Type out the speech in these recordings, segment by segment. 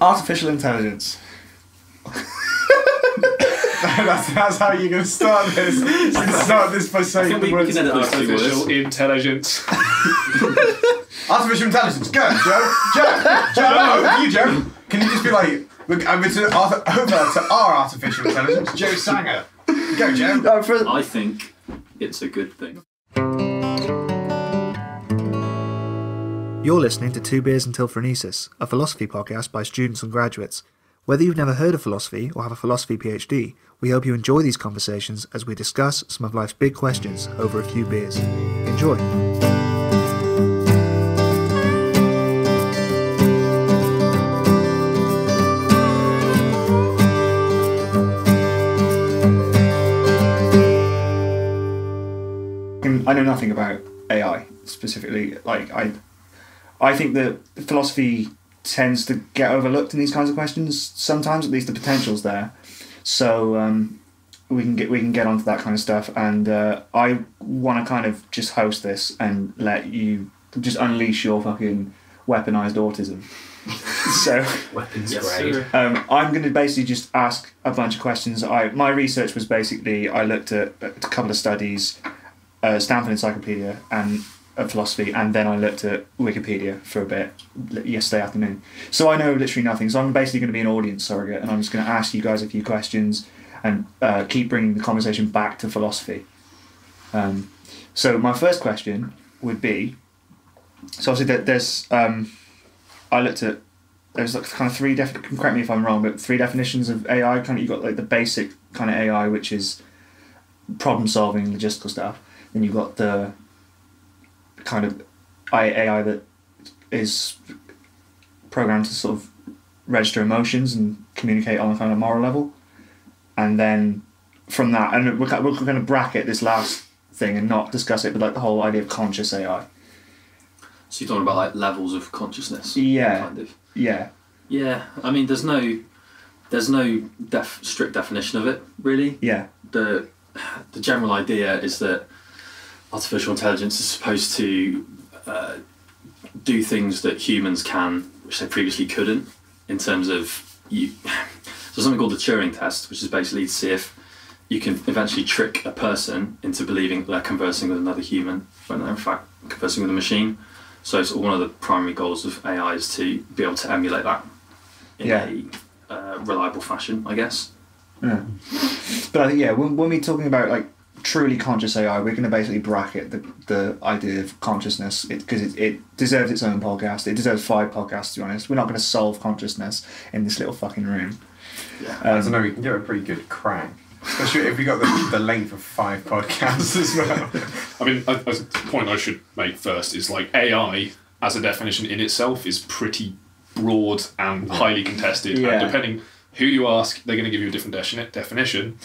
Artificial intelligence. that's, that's how you're going to start this. You're going to start this by saying the we, we words can edit those two Artificial intelligence. artificial intelligence. Go, Joe. Joe. Joe. No, you, Joe. Can you just be like, we're over to, Arth- over to our artificial intelligence, Joe Sanger. Go, Joe. I think it's a good thing. You're listening to Two Beers Until Phronesis, a philosophy podcast by students and graduates. Whether you've never heard of philosophy or have a philosophy PhD, we hope you enjoy these conversations as we discuss some of life's big questions over a few beers. Enjoy. I know nothing about AI specifically. Like I, I think that philosophy tends to get overlooked in these kinds of questions. Sometimes, at least, the potential's there. So um, we can get we can get onto that kind of stuff. And uh, I want to kind of just host this and let you just unleash your fucking weaponized autism. so Weapons Yes, grade. sir. um, I'm going to basically just ask a bunch of questions. I my research was basically I looked at a couple of studies, uh, Stanford Encyclopedia and of philosophy, and then I looked at Wikipedia for a bit yesterday afternoon. So I know literally nothing. So I'm basically going to be an audience surrogate, and I'm just going to ask you guys a few questions and uh, keep bringing the conversation back to philosophy. Um, so my first question would be, so obviously there- there's um, I looked at there's like kind of three def- correct me if I'm wrong, but three definitions of AI. Kind of you got like the basic kind of AI, which is problem solving, logistical stuff. Then you've got the kind of AI that is programmed to sort of register emotions and communicate on a kind of moral level. And then from that, and we're, we're going to bracket this last thing and not discuss it, but like the whole idea of conscious AI. So you're talking about like levels of consciousness. Yeah. Kind of. Yeah, Yeah. I mean, there's no, there's no def- strict definition of it really. yeah, the the general idea is that artificial intelligence is supposed to uh, do things that humans can, which they previously couldn't, in terms of you. So something called the Turing test, which is basically to see if you can eventually trick a person into believing they're conversing with another human when they're in fact conversing with a machine. So it's one of the primary goals of AI is to be able to emulate that in Yeah. a uh, reliable fashion, I guess. Yeah. But I think yeah, when, when we're talking about like truly conscious AI, we're going to basically bracket the, the idea of consciousness because it, it deserves its own podcast. It deserves five podcasts. To be honest, we're not going to solve consciousness in this little fucking room. Yeah. I don't Um, know, we can get a pretty good crack. Especially if we got the, the length of five podcasts as well. I mean, a, a point I should make first is like AI as a definition in itself is pretty broad and highly contested. Yeah. And depending who you ask, they're going to give you a different defini- definition.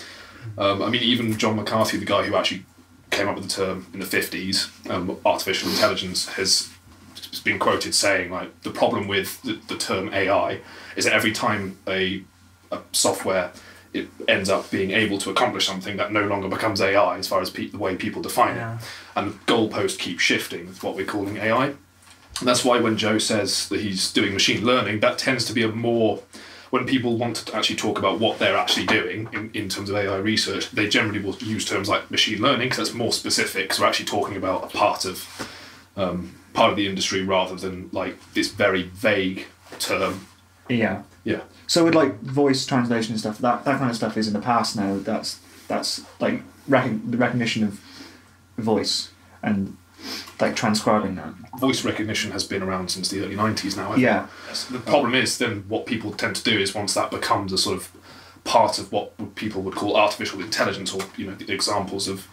Um, I mean, even John McCarthy, the guy who actually came up with the term in the 50s, um, artificial intelligence, has been quoted saying, like, the problem with the, the term AI is that every time a, a software it ends up being able to accomplish something that no longer becomes AI as far as pe- the way people define Yeah. it. And the goalpost keeps shifting with what we're calling AI. And that's why when Joe says that he's doing machine learning, that tends to be a more when people want to actually talk about what they're actually doing in, in terms of AI research, they generally will use terms like machine learning because that's more specific. Because we're actually talking about a part of um, part of the industry rather than like this very vague term. yeah. Yeah. So with like voice translation and stuff, that that kind of stuff is in the past now. That's that's like recog- the recognition of voice and like transcribing that. Voice recognition has been around since the early 90s now. Yeah. The problem is then what people tend to do is once that becomes a sort of part of what people would call artificial intelligence, or you know, the examples of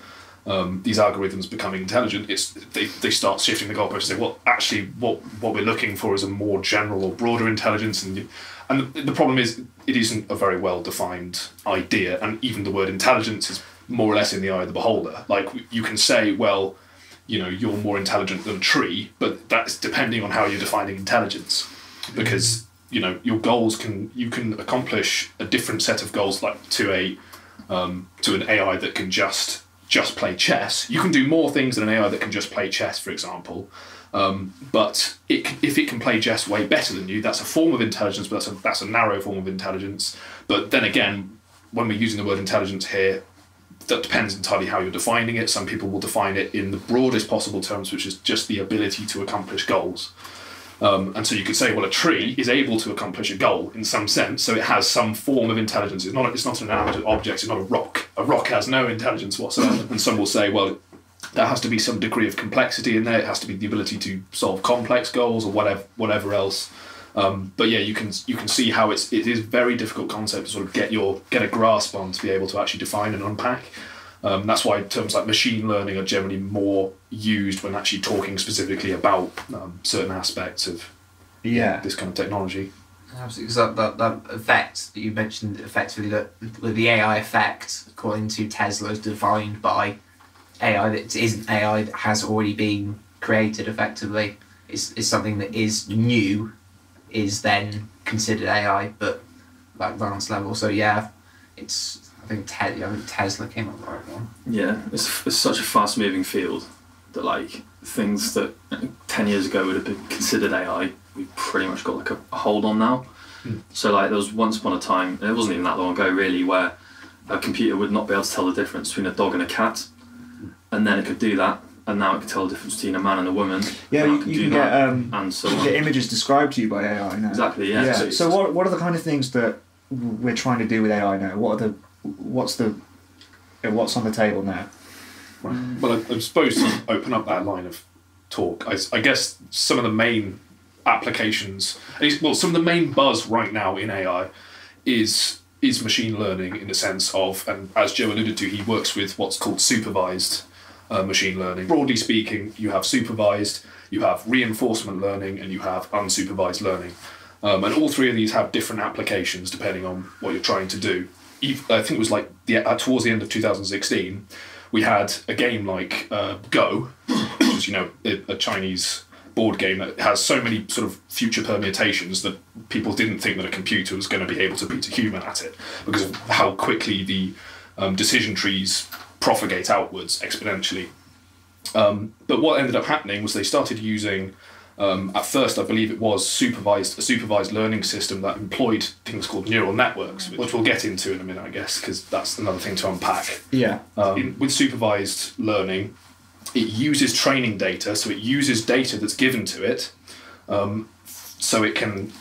um, these algorithms becoming intelligent, it's they, they start shifting the goalposts and say, well, actually, what what we're looking for is a more general or broader intelligence, and and the, the problem is it isn't a very well defined idea, and even the word intelligence is more or less in the eye of the beholder. Like you can say, well, you know, you're more intelligent than a tree, but that's depending on how you're defining intelligence, because you know your goals can you can accomplish a different set of goals like to a um, to an AI that can just just play chess. You can do more things than an AI that can just play chess, for example. Um, but it, if it can play chess way better than you, that's a form of intelligence, but that's a, that's a narrow form of intelligence. But then again, when we're using the word intelligence here, that depends entirely how you're defining it. Some people will define it in the broadest possible terms, which is just the ability to accomplish goals. Um, and so you could say, well, a tree is able to accomplish a goal in some sense, so it has some form of intelligence. It's not, it's not an object, it's not a rock. A rock has no intelligence whatsoever. and some will say, well, there has to be some degree of complexity in there. It has to be the ability to solve complex goals or whatever, whatever else. Um, but yeah, you can you can see how it's it is a very difficult concept to sort of get your get a grasp on to be able to actually define and unpack. Um, that's why terms like machine learning are generally more used when actually talking specifically about um, certain aspects of Yeah. this kind of technology. Absolutely, because that, that, that effect that you mentioned, effectively, that with the AI effect, according to Tesler, is defined by AI that isn't AI that has already been created effectively. Is is something that is new, is then considered AI, but like advanced level. So yeah, it's I think Te- I think Tesler came up with the right one. Yeah, it's, it's such a fast moving field that like things that 10 years ago would have been considered AI, we've pretty much got like a, a hold on now. Hmm. So like there was once upon a time, and it wasn't even that long ago really, where a computer would not be able to tell the difference between a dog and a cat, hmm. and then it could do that, and now it can tell the difference between a man and a woman. Yeah, Now you, can you can get um, and so on. get images described to you by AI now. Exactly, yeah. Yeah. So So, what what are the kind of things that we're trying to do with AI now? What are the what's the uh, what's on the table now? Well, I, I suppose to open up that line of talk, I, I guess some of the main applications, at well, some of the main buzz right now in AI is is machine learning in the sense of, and as Joe alluded to, he works with what's called supervised uh, machine learning. Broadly speaking, you have supervised, you have reinforcement learning, and you have unsupervised learning. Um, and all three of these have different applications depending on what you're trying to do. I think it was like the, uh, towards the end of 2016, we had a game like uh, Go, which is you know a, a Chinese board game that has so many sort of future permutations that people didn't think that a computer was going to be able to beat a human at it because of how quickly the um, decision trees propagate outwards exponentially. Um, but what ended up happening was they started using, um, at first I believe it was supervised a supervised learning system that employed things called neural networks, which we'll get into in a minute, I guess, because that's another thing to unpack. Yeah. Um, in, with supervised learning, it uses training data, so it uses data that's given to it, um, so it can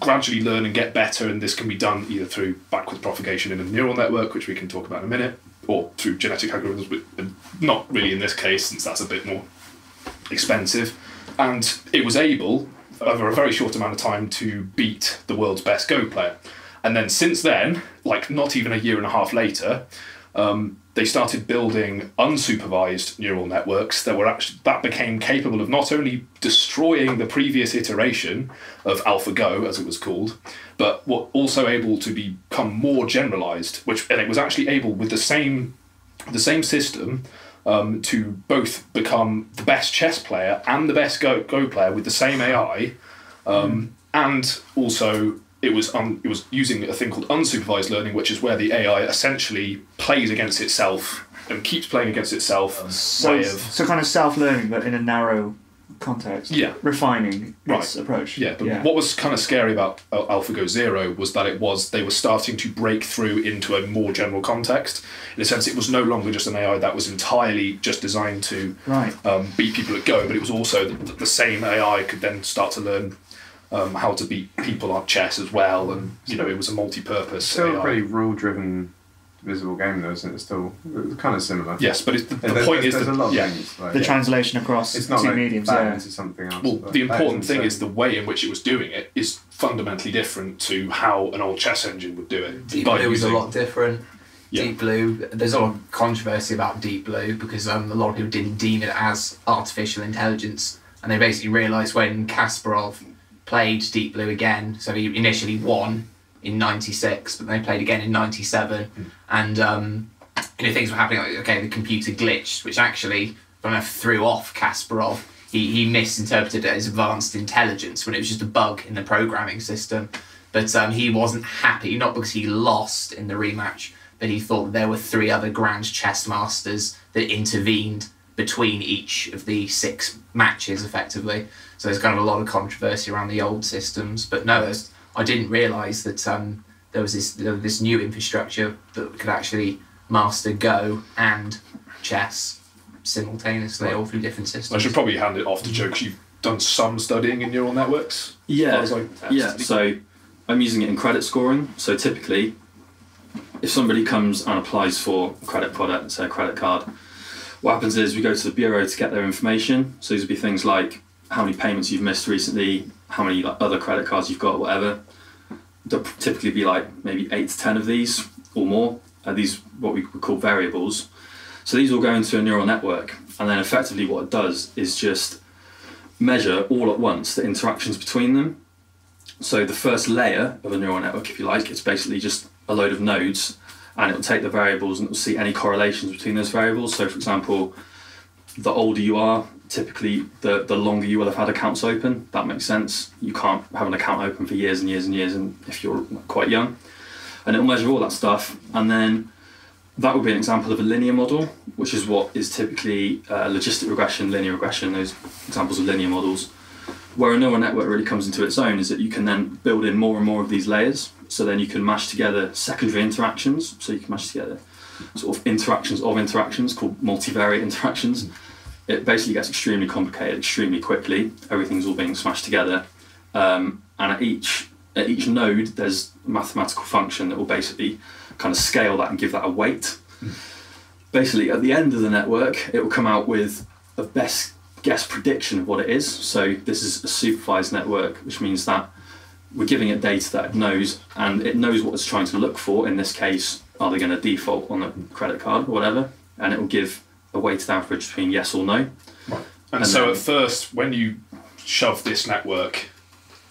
gradually learn and get better. And this can be done either through backward propagation in a neural network, which we can talk about in a minute, or through genetic algorithms, but not really in this case, since that's a bit more expensive. And it was able, over a very short amount of time, to beat the world's best Go player. And then since then, like not even a year and a half later, um, they started building unsupervised neural networks that were actually that became capable of not only destroying the previous iteration of AlphaGo, as it was called, but were also able to become more generalized. Which and it was actually able with the same the same system um, to both become the best chess player and the best Go, Go player with the same AI, um, and also it was un, it was using a thing called unsupervised learning, which is where the AI essentially plays against itself and keeps playing against itself. So, it's- of so kind of self-learning, but in a narrow context. Yeah. Refining its approach. Yeah, but what was kind of scary about AlphaGo Zero was that it was they were starting to break through into a more general context. In a sense, it was no longer just an AI that was entirely just designed to Right. um, beat people at Go, but it was also the, the same AI could then start to learn um, how to beat people at chess as well, and you know it was a multi-purpose. Still AI. a pretty rule-driven, visible game, though, isn't it? It's still it's kind of similar. Yes, but it's, the, the point there's, is there's that a lot yeah. of things. Like, The yeah. translation across It's not two like mediums. back Yeah. into something else. Well, the important thing is the way in which it was doing it is fundamentally different to how an old chess engine would do it. Deep By Blue is a lot different. Yeah. Deep Blue, there's a lot of controversy about Deep Blue because um, a lot of people didn't deem it as artificial intelligence, and they basically realised when Kasparov played Deep Blue again, so he initially won in '96, but they played again in '97, and um, you know things were happening. Like, okay, the computer glitched, which actually kind of threw off Kasparov. He he misinterpreted it as advanced intelligence when it was just a bug in the programming system. But um, he wasn't happy, not because he lost in the rematch, but he thought there were three other grand chess masters that intervened between each of the six matches effectively. So there's kind of a lot of controversy around the old systems. But no, I didn't realise that um, there was this there this new infrastructure that could actually master Go and chess simultaneously, all through different systems. I should probably hand it off to Joe because you've done some studying in neural networks. Yeah, as I- yeah. So I'm using it in credit scoring. So typically, if somebody comes and applies for a credit product, say a credit card, what happens is we go to the bureau to get their information. So these would be things like how many payments you've missed recently, how many like, other credit cards you've got, whatever. There'll typically be like maybe eight to ten of these or more. Uh, these what we would call variables. So these all go into a neural network, and then effectively what it does is just measure all at once the interactions between them. So the first layer of a neural network, if you like, it's basically just a load of nodes, and it will take the variables and it will see any correlations between those variables. So, for example, the older you are, typically the, the longer you will have had accounts open. That makes sense. You can't have an account open for years and years and years, and if you're quite young, and it'll measure all that stuff, and then that would be an example of a linear model, which is what is typically uh, logistic regression, linear regression, those examples of linear models. Where a neural network really comes into its own is that you can then build in more and more of these layers. So then you can mash together secondary interactions. So you can mash together sort of interactions of interactions called multivariate interactions. It basically gets extremely complicated extremely quickly. Everything's all being smashed together, um, and at each at each node there's a mathematical function that will basically kind of scale that and give that a weight. Basically, at the end of the network, it will come out with a best guess prediction of what it is. So this is a supervised network, which means that we're giving it data that it knows, and it knows what it's trying to look for. In this case, are they going to default on a credit card or whatever? And it will give a weighted average between yes or no. And, And so then- at first, when you shove this network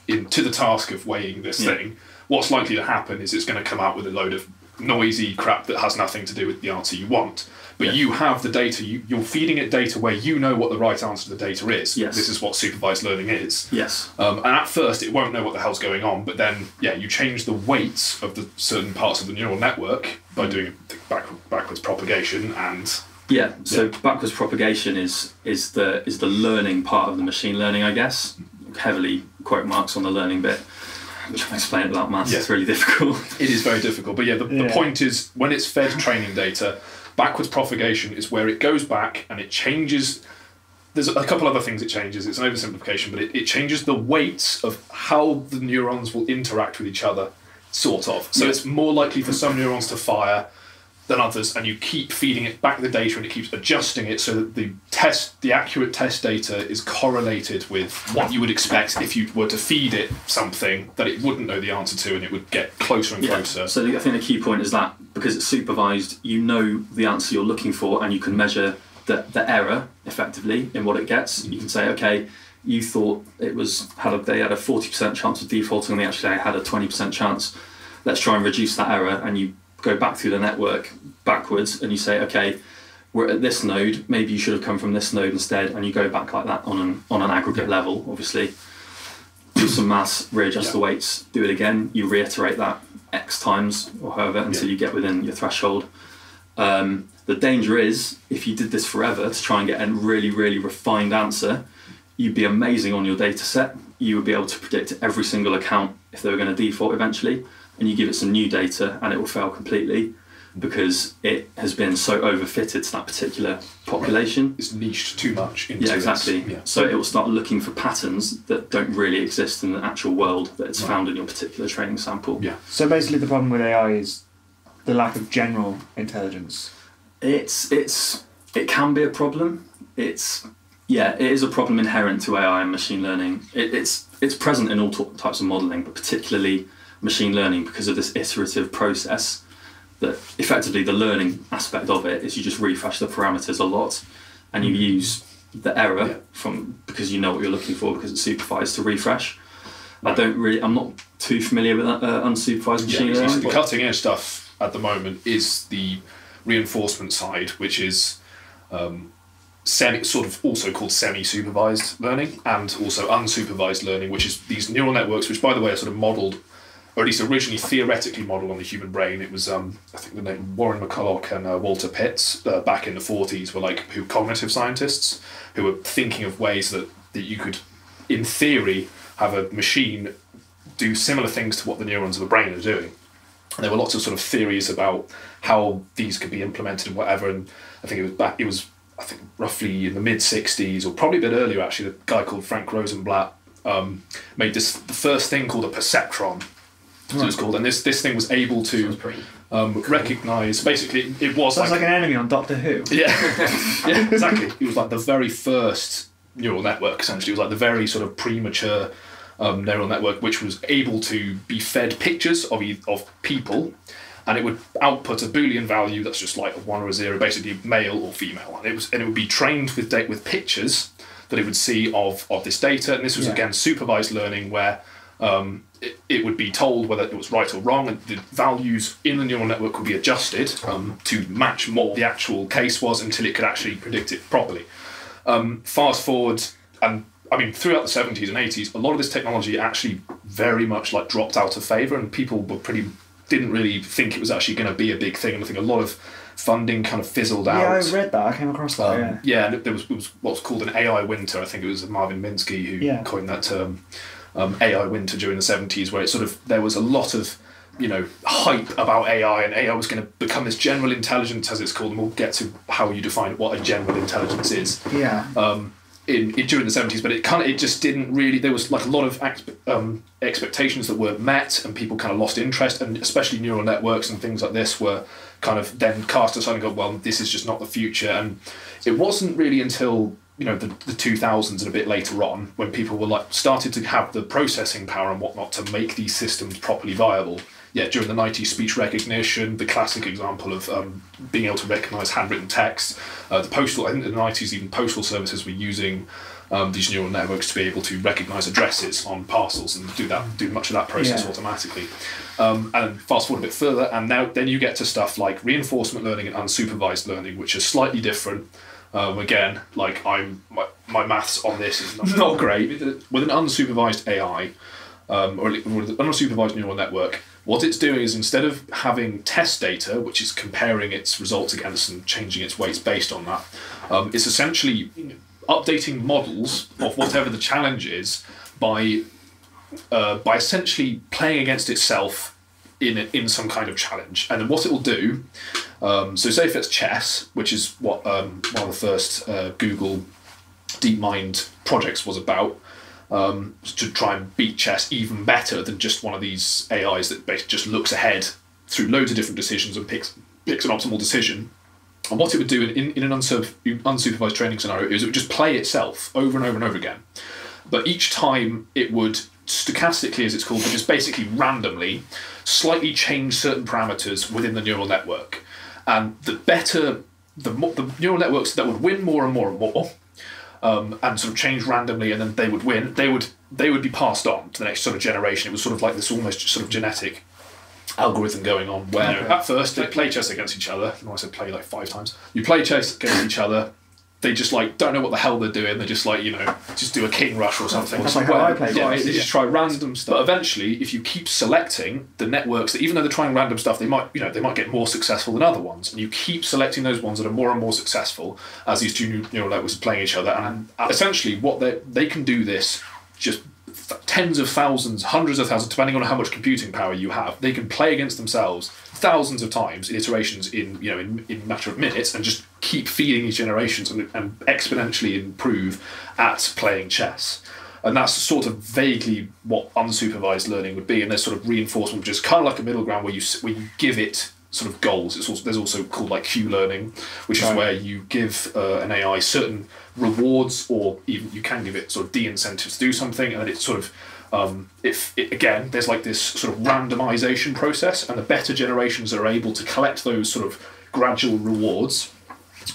into the task of weighing this Yeah. thing, what's likely to happen is it's going to come out with a load of noisy crap that has nothing to do with the answer you want. But Yeah. you have the data, you, you're feeding it data where you know what the right answer to the data is. Yes. This is what supervised learning is. Yes. Um, and at first, it won't know what the hell's going on, but then, yeah, you change the weights of the certain parts of the neural network by doing back, backwards propagation and Yeah. So backwards propagation is is the is the learning part of the machine learning, I guess. Heavily quote marks on the learning bit, which I'll explain it without maths. Yeah. It's really difficult. It is very difficult, but yeah, the, the point is when it's fed training data, backwards propagation is where it goes back and it changes. There's a couple other things it changes. It's an oversimplification, but it, it changes the weights of how the neurons will interact with each other, sort of. So Yeah. it's more likely for some neurons to fire than others, and you keep feeding it back the data and it keeps adjusting it so that the test, the accurate test data is correlated with what you would expect if you were to feed it something that it wouldn't know the answer to and it would get closer and Yeah. closer. So I think the key point is that because it's supervised, you know the answer you're looking for, and you can measure the, the error effectively in what it gets. You can say, okay, you thought it was had a, they had a forty percent chance of defaulting, and they actually had a twenty percent chance. Let's try and reduce that error, and you go back through the network backwards, and you say, okay. We're at this node. Maybe you should have come from this node instead, and you go back like that on an on an aggregate level, obviously do some maths, readjust the weights, do it again. You reiterate that X times or however until Yeah. you get within your threshold. Um, the danger is if you did this forever to try and get a really, really refined answer, you'd be amazing on your data set. You would be able to predict every single account if they were going to default eventually, and you give it some new data and it will fail completely because it has been so overfitted to that particular population. It's niched too much into Yeah, its- exactly. yeah. So it will start looking for patterns that don't really exist in the actual world that it's Right. found in your particular training sample. Yeah. So basically, the problem with AI is the lack of general intelligence. It's it's it can be a problem. It's yeah, it is a problem inherent to AI and machine learning. It, it's it's present in all t- types of modeling, but particularly machine learning because of this iterative process. That effectively the learning aspect of it is you just refresh the parameters a lot, and you use the error Mm-hmm. Yeah. from because you know what you're looking for because it's supervised to refresh. I don't really. I'm not too familiar with uh, unsupervised Yeah, machine it's- learning. the cutting edge stuff at the moment is the reinforcement side, which is um, semi, sort of also called semi-supervised learning, and also unsupervised learning, which is these neural networks, which by the way are sort of modelled or at least originally theoretically modelled on the human brain. It was, um, I think the name Warren McCulloch and uh, Walter Pitts uh, back in the 40s were like who cognitive scientists who were thinking of ways that, that you could, in theory, have a machine do similar things to what the neurons of the brain are doing. And there were lots of sort of theories about how these could be implemented and whatever. And I think it was back, it was, I think, roughly in the mid 60s or probably a bit earlier actually, a guy called Frank Rosenblatt um, made this the first thing called a perceptron. So it's called, and this this thing was able to Sounds pretty. um, recognize. Basically, it was Sounds like, like an enemy on Doctor Who. yeah, yeah, exactly. It was like the very first neural network. Essentially, it was like the very sort of premature um, neural network, which was able to be fed pictures of of people, and it would output a boolean value that's just like a one or a zero, basically male or female. And it was and it would be trained with data with pictures that it would see of of this data. And this was Yeah. again supervised learning where. Um, it, it would be told whether it was right or wrong, and the values in the neural network would be adjusted um, to match what the actual case was until it could actually predict it properly. Um, fast forward, and I mean, throughout the 70s and 80s, a lot of this technology actually very much like dropped out of favor, and people were pretty didn't really think it was actually going to be a big thing. And I think a lot of funding kind of fizzled out. Yeah, I read that. I came across that. Um, yeah. yeah, and there was, it was what's called an AI winter. I think it was Marvin Minsky who Yeah. coined that term, um, AI winter during the seventies, where it sort of there was a lot of you know hype about AI, and AI was going to become this general intelligence, as it's called, and we'll get to how you define what a general intelligence is Yeah. um, in, in during the seventies, but it kind of it just didn't really. There was like a lot of expe- um, expectations that weren't met, and people kind of lost interest, and especially neural networks and things like this were kind of then cast aside and go, well, this is just not the future. And it wasn't really until you know the the two thousands and a bit later on when people were like started to have the processing power and whatnot to make these systems properly viable. Yeah, during the 90s, speech recognition, the classic example of um, being able to recognize handwritten text. Uh, the postal, I think in the 90s, even postal services were using um, these neural networks to be able to recognize addresses on parcels and do that, do much of that process Yeah. automatically. Um, and fast forward a bit further, and now then you get to stuff like reinforcement learning and unsupervised learning, which are slightly different. Um, again, like I'm, my, my maths on this is not, not great. With an unsupervised AI, um, or with an unsupervised neural network, what it's doing is instead of having test data, which is comparing its results against and changing its weights based on that, um, it's essentially updating models of whatever the challenge is by uh, by essentially playing against itself in in some kind of challenge. And then what it will do, um, so say if it's chess, which is what um, one of the first uh, Google DeepMind projects was about, um, to try and beat chess even better than just one of these AIs that basically just looks ahead through loads of different decisions and picks picks an optimal decision. And what it would do in, in, an unsup- unsupervised training scenario is it would just play itself over and over and over again. But each time it would stochastically, as it's called, but just basically randomly, slightly change certain parameters within the neural network. And the better, the, more, the neural networks that would win more and more and more, um, and sort of change randomly, and then they would win. They would they would be passed on to the next sort of generation. It was sort of like this almost sort of genetic algorithm going on where Okay. at first they play chess against each other. I I said play like five times. You play chess against each other. They just like don't know what the hell they're doing. They just like you know just do a king rush or something. That's like how I play Yeah, they just try random stuff. But eventually, if you keep selecting the networks that even though they're trying random stuff, they might you know they might get more successful than other ones, and you keep selecting those ones that are more and more successful as these two neu- neural networks are playing each other. And essentially, what they they can do this just tens of thousands, hundreds of thousands, depending on how much computing power you have. They can play against themselves thousands of times in iterations in you know in, in a matter of minutes and just keep feeding these generations and, and exponentially improve at playing chess. And that's sort of vaguely what unsupervised learning would be. And there's sort of reinforcement, which is kind of like a middle ground where you where you give it sort of goals. It's also there's also called like Q learning, which is where you give uh, an AI certain rewards, or even you can give it sort of de-incentives to do something, and then it sort of um, if it, again there's like this sort of randomization process, and the better generations are able to collect those sort of gradual rewards.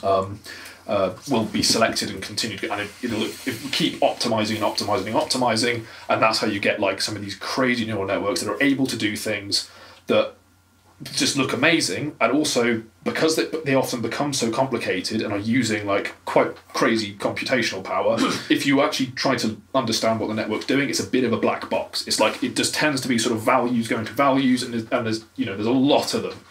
Um, uh, will be selected and continued, and it, will keep optimizing and optimizing and optimizing, and that's how you get like some of these crazy neural networks that are able to do things that just look amazing, and also because they, they often become so complicated and are using like quite crazy computational power. if you actually try to understand what the network's doing, it's a bit of a black box. It's like it just tends to be sort of values going to values, and there's, and there's you know there's a lot of them,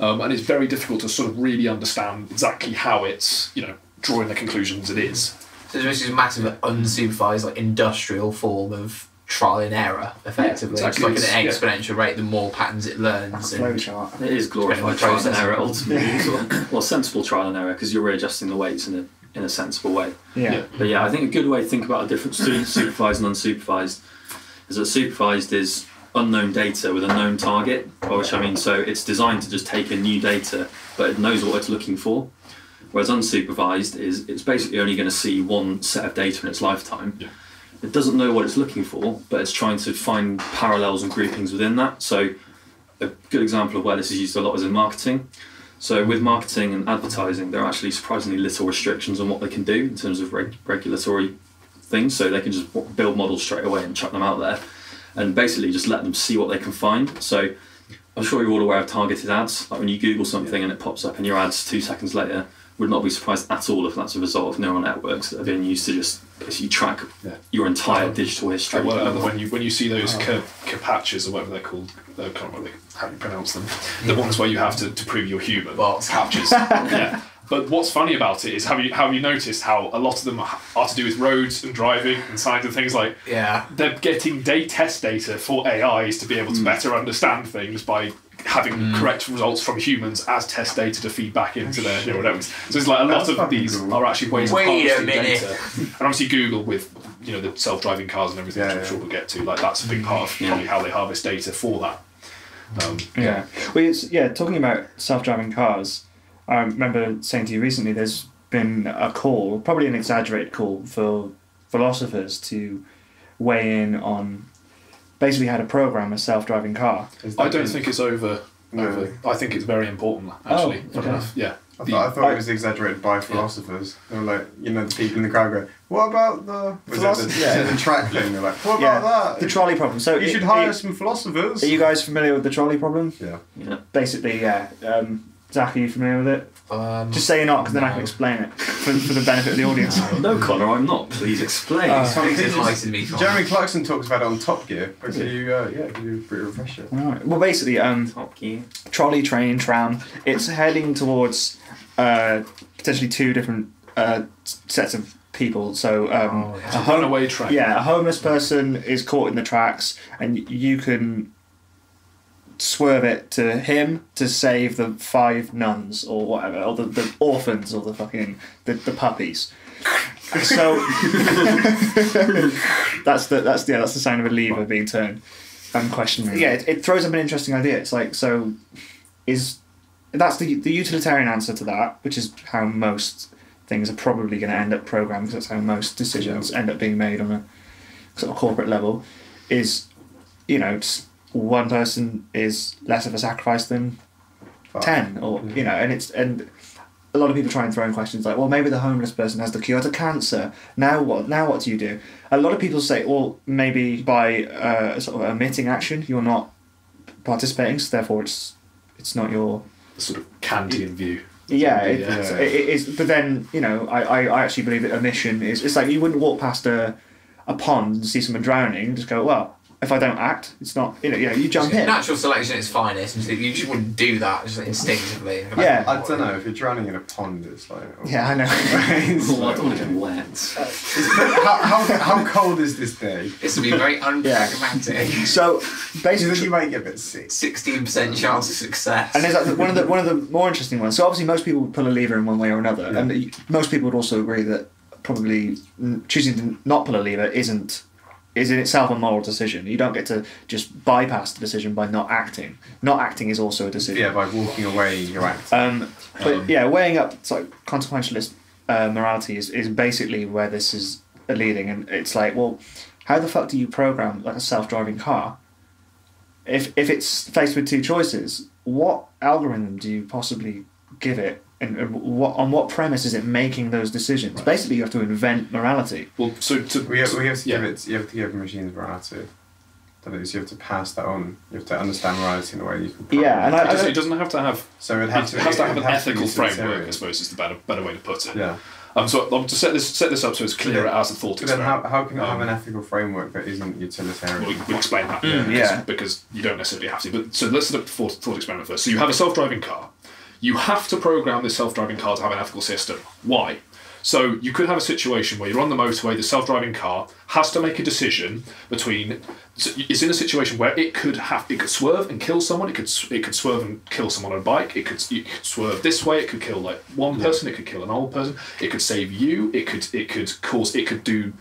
um, and it's very difficult to sort of really understand exactly how it's you know drawing the conclusions it is. So this is a massive unsupervised, like industrial form of trial and error, effectively. Yeah, exactly. It's like an It's- exponential rate. The more patterns it learns, and It is glorified trial and error ultimately. well, sensible trial and error because you're readjusting the weights in a in a sensible way. Yeah. Yeah. But yeah, I think a good way to think about the difference between supervised and unsupervised is that supervised is unknown data with a known target, by which I mean so it's designed to just take in new data, but it knows what it's looking for. Whereas unsupervised is it's basically only going to see one set of data in its lifetime. Yeah. It doesn't know what it's looking for, but it's trying to find parallels and groupings within that. So a good example of where this is used a lot is in marketing. So with marketing and advertising, there are actually surprisingly little restrictions on what they can do in terms of reg- regulatory things. So they can just build models straight away and chuck them out there, and basically just let them see what they can find. So I'm sure you're all aware of targeted ads. Like when you Google something and it pops up in your ads two seconds later, would not be surprised at all if that's a result of neural networks that are being used to just basically track Yeah. your entire digital history. Well, uh, when you when you see those ca- captchas or whatever they're called, I can't remember how you pronounce them. The ones where you have to, to prove you're human. Bots. Captchas. yeah. But what's funny about it is have you have you noticed how a lot of them are to do with roads and driving and signs and things like yeah, they're getting day test data for AIs to be able to better understand things by having correct results from humans as test data to feed back into their neural networks. So it's like a lot That's of these cool. are actually ways Wait a of harvesting minute. data. And obviously Google with you know the self-driving cars and everything, Yeah, which I'm yeah. sure we'll get to. Like that's a big part of Yeah. probably how they harvest data for that. Um, Yeah. Well, it's, yeah, talking about self driving cars, I remember saying to you recently there's been a call, probably an exaggerated call, for philosophers to weigh in on basically had a program a self driving car. I don't been- think it's over. No. over. I think it's very important actually. Oh, okay. enough. Yeah. I The- thought, I thought I- it was exaggerated by philosophers. They were like, you know, the people in the crowd go, "What about the was it the, yeah. the track thing?" They're like, "What yeah, about that? the trolley problem. So you i- should hire you- some philosophers." Are you guys familiar with the trolley problem? yeah. yeah. Basically, yeah. Um, Zach, are you familiar with it? um, Just say you're not, because then I can explain it for, for the benefit of the audience. No, Connor, I'm not. Please explain. Uh, Please enlighten me. Tom. Jeremy Clarkson talks about it on Top Gear. But can you, uh, yeah, can you bring a refresher? Alright. Well, basically, um, Top gear. trolley, train, tram. It's heading towards uh, potentially two different uh, sets of people. So um, Oh, yeah. a A home, runaway train. yeah, a homeless person is caught in the tracks, and you can swerve it to him to save the five nuns or whatever, or the, the orphans or the fucking the, the puppies. So that's the that's the yeah that's the sound of a lever being turned. Unquestionably, yeah. It, it throws up an interesting idea. It's like so, is that's the the utilitarian answer to that, which is how most things are probably going to end up programmed. Because that's how most decisions end up being made on a sort of corporate level. Is you know one person is less of a sacrifice than Fuck. ten, or you know, and it's and a lot of people try and throw in questions like, well, maybe the homeless person has the cure to cancer. Now what? Now what do you do? A lot of people say, well, maybe by uh, sort of omitting action, you're not participating, so therefore it's it's not your sort of Kantian view. yeah, it, Yeah. it's- it- it is. But then you know, I, I, I actually believe that omission is. It's like you wouldn't walk past a a pond and see someone drowning and just go, well, if I don't act, it's not. You know, you know, you jump in. Natural selection is its finest. You just wouldn't do that just instinctively. Yeah. I don't know if you're drowning in a pond. It's like oh. Yeah, I know. It's Oh, I like- don't want to get wet. how, how, how cold is this day? This would be very unpragmatic. so Do you think basically, you might get a bit sick? Sixteen percent chance of success. And there's like one of the one of the more interesting ones. So obviously, most people would pull a lever in one way or another, Yeah. and most people would also agree that probably mm, choosing to not pull a lever isn't is in itself a moral decision. You don't get to just bypass the decision by not acting. Not acting is also a decision. Yeah, by walking away, you're acting. Um, but Um, yeah, weighing up like consequentialist uh, morality is, is basically where this is leading, and it's like, well, how the fuck do you program like a self-driving car? If if it's faced with two choices, what algorithm do you possibly give it, and, and what on what premise is it making those decisions? Basically, you have to invent morality. Well, so to, We have, we have to yeah. give it. You have to give machines morality. don't know, so you have to pass that on. You have to understand morality in a way you can. Yeah, and I- It doesn't, it doesn't have to have. so it It has to, has to it have an has ethical framework. I suppose is the better better way to put it. Yeah. Um, so um, to set this set this up so it's clear as a thought But then how, experiment. how can it have Um, an ethical framework that isn't utilitarian? We'll, we'll explain that. Mm, because, yeah. Because you don't necessarily have to. But so let's set up the thought, thought experiment first. So you have a self-driving car. You have to program this self-driving car to have an ethical system. Why? So you could have a situation where you're on the motorway, the self-driving car has to make a decision between. It's in a situation where it could have, it could swerve and kill someone. It could, it could swerve and kill someone on a bike. It could, it could swerve this way. It could kill like one person. It could kill an old person. It could save you. It could, it could cause, it could do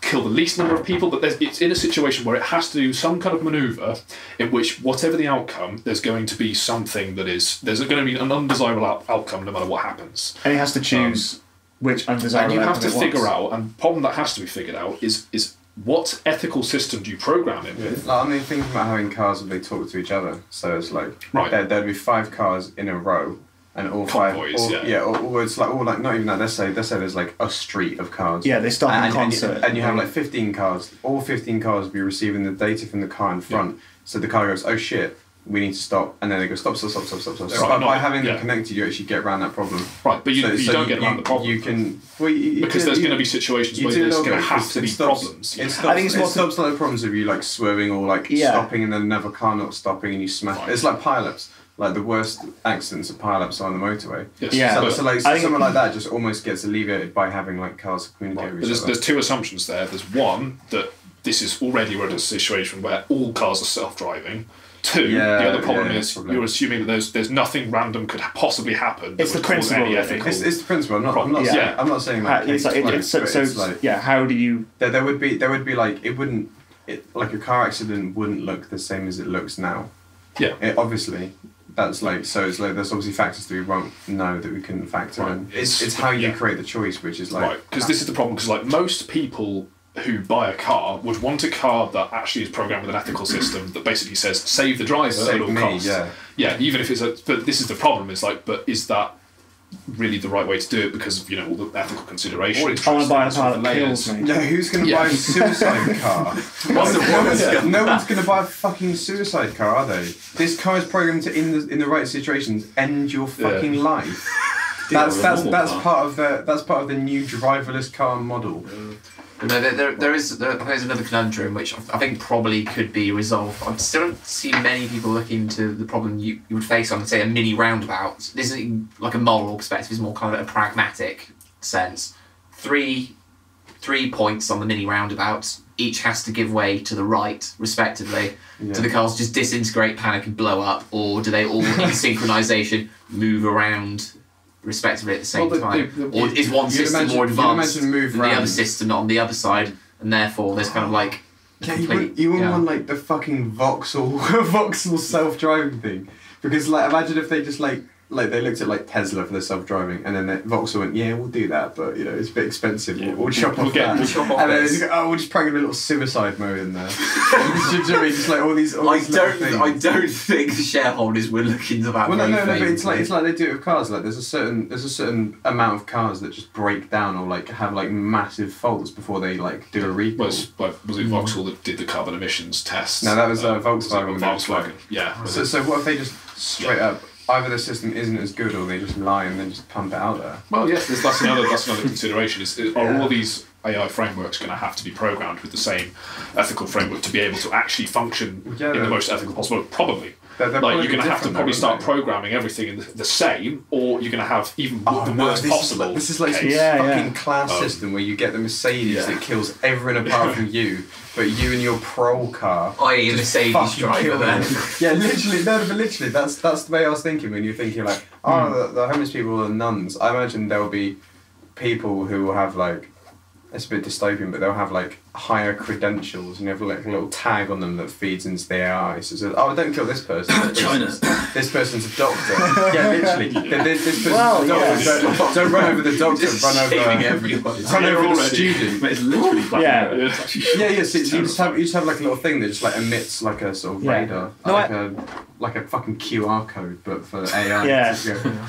kill the least number of people, but there's, it's in a situation where it has to do some kind of maneuver in which, whatever the outcome, there's going to be something that is there's going to be an undesirable out- outcome no matter what happens. And he has to choose um, which undesirable. And you have to figure wants. out, and the problem that has to be figured out is is what ethical system do you program it with? Like, I mean, thinking about having cars where they talk to each other. So it's like Right. there'd be five cars in a row, and all five, Convoys, all, yeah. or, or it's like all like not even that. Let's say let's say there's like a street of cars. Yeah, they stop in and, and, you, concert. and you have like 15 cars. All 15 cars will be receiving the data from the car in front. So the car goes, oh shit, we need to stop, and then they go stop, stop, stop, stop, stop, stop. So Right, by, no, by having yeah. them connected, you actually get around that problem. Right, but you, So- you so don't get around the problem You can well, you, you because do- there's going to be situations you where do there's know going to have it to be stops- problems. It stops, I think it's it more to- stops like the problems of you like swerving or like Yeah. stopping and then another car not stopping and you smash. Right. It's like pileups. Like the worst accidents are pileups on the motorway. Yes, Yeah. So, so like so think- something like that just almost gets alleviated by having like cars communicate Right, with But each there's, other. there's two assumptions there. There's one that this is already we're in a situation where all cars are self-driving. Two, Yeah, the other problem yeah, is probably. you're assuming that there's there's nothing random could possibly happen. It's the would cause principle, Any I ethical. think. It's, it's the principle. I'm not. I'm not, Problem. saying, Yeah. I'm not saying like it's like, case it, it's so, so it's like yeah. How do you? there, there would be there would be like it wouldn't it like a car accident wouldn't look the same as it looks now. yeah. It, obviously, that's like so. It's like there's obviously factors that we won't know that we couldn't factor Right. in. It's, It's- it's how you yeah. create the choice, which is like right. Because this is the problem. Because like most people who buy a car would want a car that actually is programmed with an ethical system that basically says save the driver Save at all me, costs. yeah. Yeah. Even if it's a. But this is the problem. Is like, but is that really the right way to do it because of you know all the ethical considerations? I want to buy a car that layers. kills me. Yeah, who's going to Yeah. buy a suicide car? What's the no, one's, no one's going to buy a fucking suicide car, are they? This car is programmed to, in the in the right situations, end your Yeah. fucking life. That's that's that's part of the that's part of the new driverless car model. No, there, there, there is there, there's another conundrum which I think probably could be resolved. I still don't see many people looking into the problem you, you would face on, say, a mini roundabout. This isn't like a moral perspective; it's more kind of a pragmatic sense. Three three points on the mini roundabout. Each has to give way to the right, respectively. Yeah. Do the cars just disintegrate, panic, and blow up, or do they all, in synchronization, move around respectively at the same Well, the- time? the- the- or is one system imagine- more advanced than the other system on the other side, and therefore there's kind of like Yeah, you complete- wouldn't, you wouldn't yeah. want like the fucking Vauxhall Vauxhall self driving thing, because like imagine if they just like like they looked at like Tesla for the self driving, and then they, Vauxhall went, yeah, we'll do that, but you know it's a bit expensive. Yeah, we'll, we'll chop we'll off get- that, we'll chop off and then like, oh, we'll just program a little suicide mode in there. Do you I mean? Just like all these. All I these don't. I don't think the shareholders will look into that. Well, no, no, no, but it's like it's like they do it with cars. Like there's a certain there's a certain amount of cars that just break down or like have like massive faults before they like do a recall. Was, like, was it Vauxhall that did the carbon emissions test? No, that was, uh, was it Volkswagen. Volkswagen. Yeah. So, so what if they just straight up either the system isn't as good or they just lie and then just pump it out there? Well, yes, there's, that's another that's another consideration. Is, is are all these AI frameworks going to have to be programmed with the same ethical framework to be able to actually function Yeah, in the most ethical possible? Probably. They're- they're like you're going to have to probably though, start programming everything in the, the same, or you're going to have even Oh, the no, worst this Is possible. like, this is like some. Yeah, fucking yeah. class Um, system where you get the Mercedes yeah. that kills everyone apart from you, but you and your pro car. Oh, I.e. a just Mercedes driver then. yeah, literally. No, but literally, that's that's the way I was thinking when you're thinking like, oh, hmm. the, the homeless people are nuns. I imagine there will be people who will have like, it's a bit dystopian, but they'll have like higher credentials and you have like a little tag on them that feeds into the AI. So it says, oh, don't kill this person. This China. person's- This person's a doctor. yeah, literally. This, this person's Well, a doctor. yeah. Don't, don't run over the doctor. Just Run over. shaming everybody. Run Yeah, over the student. Mate, it's literally black Yeah. and white. It's actually Yeah, yeah. So it's you just have you just have like a little thing that just like emits like a sort of Yeah. radar, No, like a like a fucking QR code, but for AI. Yeah.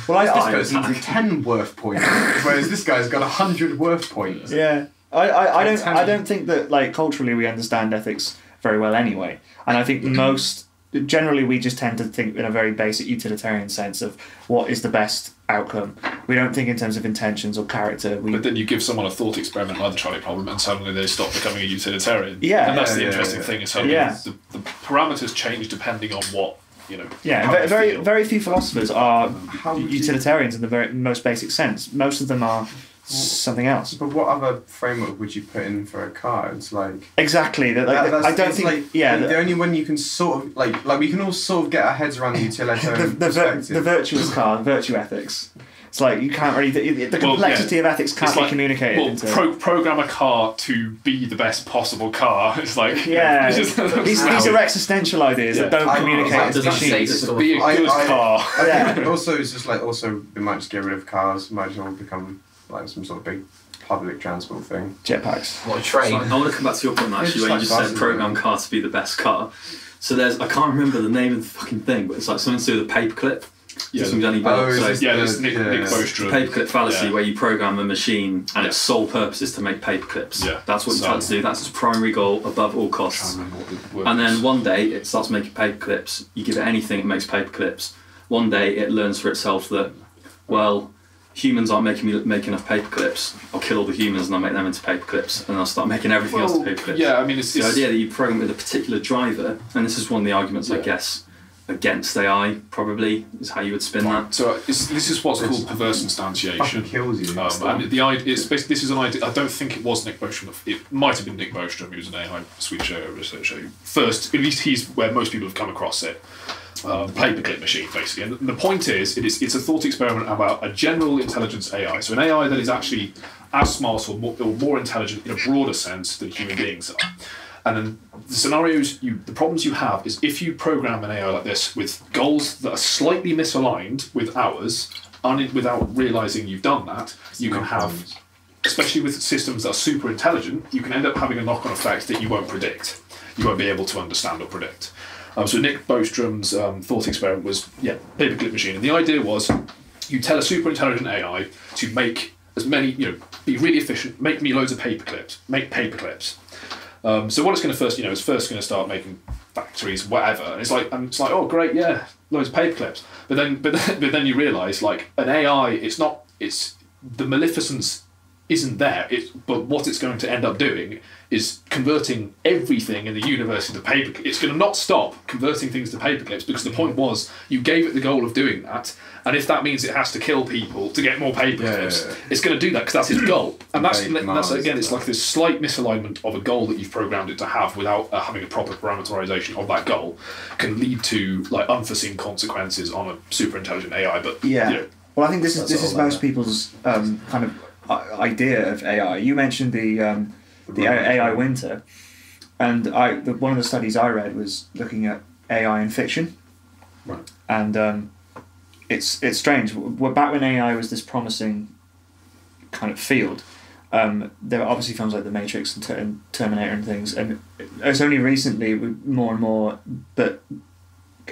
Well, I, this I, person's ten worth points, whereas this guy's got hundred worth points. yeah, I, I, I don't, I don't think that like culturally we understand ethics very well anyway. And I think mm-hmm. most generally we just tend to think in a very basic utilitarian sense of what is the best outcome. We don't think in terms of intentions or character. We But then you give someone a thought experiment like the trolley problem, and suddenly they stop becoming a utilitarian. Yeah. and that's Yeah, the yeah, interesting yeah. thing is suddenly Yeah. the, the parameters change depending on what you know. yeah, very very, feel. very few philosophers are How you- utilitarians in the very most basic sense. Most of them are something else. But what other framework would you put in for a car? It's like Exactly. That, like, that- that's- I don't think. like yeah. the, the- the only one you can sort of like like we can all sort of get our heads around the the, utilitarian the, vir- perspective. the virtuous car, virtue ethics. It's like you can't really. The, the Well, complexity of ethics can't It's be like, communicated well, into. pro- program a car to be the best possible car. It's like yeah, it's just- these, these are existential ideas that don't I- communicate I- does that say machines. be a I- good I- car. I Yeah. also it's just like also we might just get rid of cars, might just all become like some sort of big public transport thing. Jetpacks. What a So train. I want to come back to your point actually, just where you just said program isn't car to be the best car. So there's I can't remember the name of the fucking thing, but it's like something to do with a paperclip. Yeah. Doesn't any Oh, so this Yeah, there's Nick, yeah, Nick yeah. Bostrom. paperclip fallacy Yeah. where you program a machine and Yeah. its sole purpose is to make paperclips. Yeah. That's what you So- try to do. That's its primary goal above all I'm trying costs. to remember the word And then one day it starts making paperclips. You give it anything, it makes paperclips. One day it learns for itself that, well, humans aren't making me make enough paperclips. I'll kill all the humans and I'll make them into paperclips, and I'll start making everything else Well, into paperclips. yeah, I mean it's, The it's idea that you program with a particular driver, and this is one of the arguments I guess against AI probably is how you would spin that. So it's, this is what's It's called perverse Fucking instantiation. kills you. Um, and the idea, it's basically, this is an idea. I don't think it was Nick Bostrom. It might have been Nick Bostrom, who was an AI Swedish AI researcher. First, at least he's where most people have come across it. Um, paperclip machine, basically. And the point is, it is, it's a thought experiment about a general intelligence AI. So an AI that is actually as smart or more, or more intelligent in a broader sense than human beings are. And then the scenarios, you, the problems you have is if you program an AI like this with goals that are slightly misaligned with ours, un- without realizing you've done that, you can have, especially with systems that are super intelligent, you can end up having a knock-on effect that you won't predict. You won't be able to understand or predict. Um, so Nick Bostrom's um, thought experiment was, yeah, paperclip machine, and the idea was you tell a super intelligent AI to make as many, you know, be really efficient, make me loads of paperclips, make paperclips. Um, so what it's going to first, you know, it's first going to start making factories, whatever. And it's like, and it's like, oh great, yeah, loads of paperclips. But then, but then, but then you realise, like, an AI, it's not, it's the maleficence isn't there. It, but what it's going to end up doing is converting everything in the universe into paper. It's going to not stop converting things to paper clips because the point was you gave it the goal of doing that, and if that means it has to kill people to get more paper Yeah, clips, yeah, yeah. it's going to do that because that's its goal. And that's that's Mars again, it's like this slight misalignment of a goal that you've programmed it to have without uh, having a proper parameterization of that goal can lead to like unforeseen consequences on a super intelligent AI. But Yeah. you know, Well, I think this is That's this is most that. people's um, kind of idea of AI. You mentioned the um, the AI winter, and I the, one of the studies I read was looking at AI in fiction, Right. and um, it's it's strange. W- Back when AI was this promising kind of field, um, there were obviously films like The Matrix and, Ter- and Terminator and things, and it's only recently, with more and more, but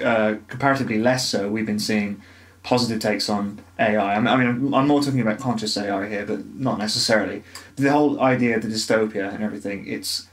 uh, comparatively less so, we've been seeing positive takes on AI. I mean, I mean, I'm- more talking about conscious AI here, but not necessarily. The whole idea of the dystopia and everything, it's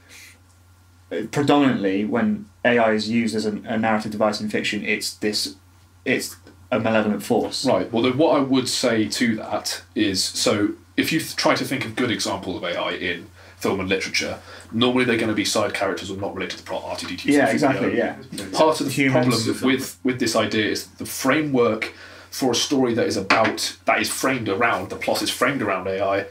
predominantly when AI is used as a, a narrative device in fiction, it's this, it's a malevolent force. Right. Well, what I would say to that is so if you try to think of good example of AI in film and literature, normally they're going to be side characters or not related to plot. R2D2. Yeah, C3PO. exactly. Yeah. Part of the Humans. problem with with this idea is the framework for a story that is about that is framed around the plot is framed around AI.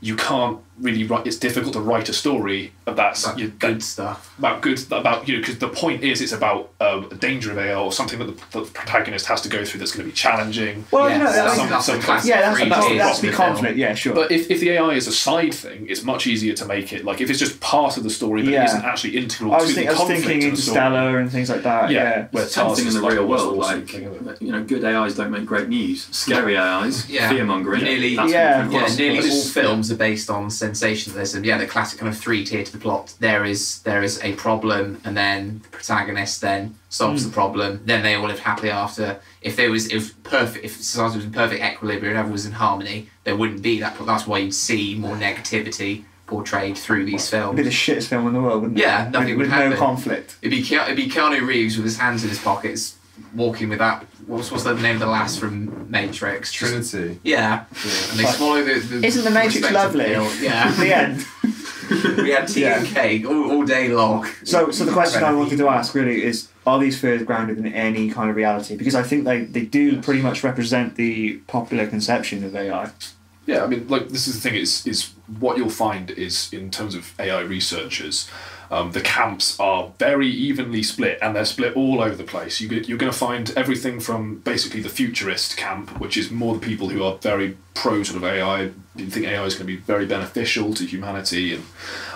You can't really write. It's difficult to write a story that's Like you, good stuff. about good about you know because the point is it's about um, a danger of AI or something that the, the protagonist has to go through that's going to be challenging. Well, Yes, you know, that's, some- that's some- the yeah, that's, three that's, tiers that's of the the Yeah, sure. But if, if the AI is a side thing, it's much easier to make it like if it's just part of the story but Yeah. it isn't actually integral I to was, think, the I was conflict thinking of story. Interstellar and things like that. Yeah. Yeah. Where It's the same Task thing is in the like real the most world. awesome Like, thing of it. you know, good AIs don't make great news. Scary AIs, Yeah. fear mongering. Nearly- Yeah. what Yeah, nearly all films are based on sensationalism. Yeah, the classic kind of three tier to the plot. There is there is a problem, and then the protagonist then solves the hmm. problem. Then they all live happily after. If there was if perfect if society was in perfect equilibrium, and everyone was in harmony, there wouldn't be that. That's why you'd see more negativity portrayed through these It'd be the shittest film in the world, wouldn't it? Yeah, nothing with, would with no happen. conflict. It'd be, Ke- it'd be Keanu Reeves with his hands in his pockets, walking with that. What's, what's the name of the lass from Matrix? Just- Trinity. yeah. And they Like- swallow the. the Isn't the Matrix lovely? pill. Yeah. the end. we had tea and cake all, all day long. So, so the question I wanted to ask really is: Are these fears grounded in any kind of reality? Because I think they, they do pretty much represent the popular conception of AI. Yeah, I mean, like this is the thing is is what you'll find is in terms of AI researchers, um, the camps are very evenly split, and they're split all over the place. You, you're going to find everything from basically the futurist camp, which is more the people who are very pro sort of AI, you think AI is going to be very beneficial to humanity, and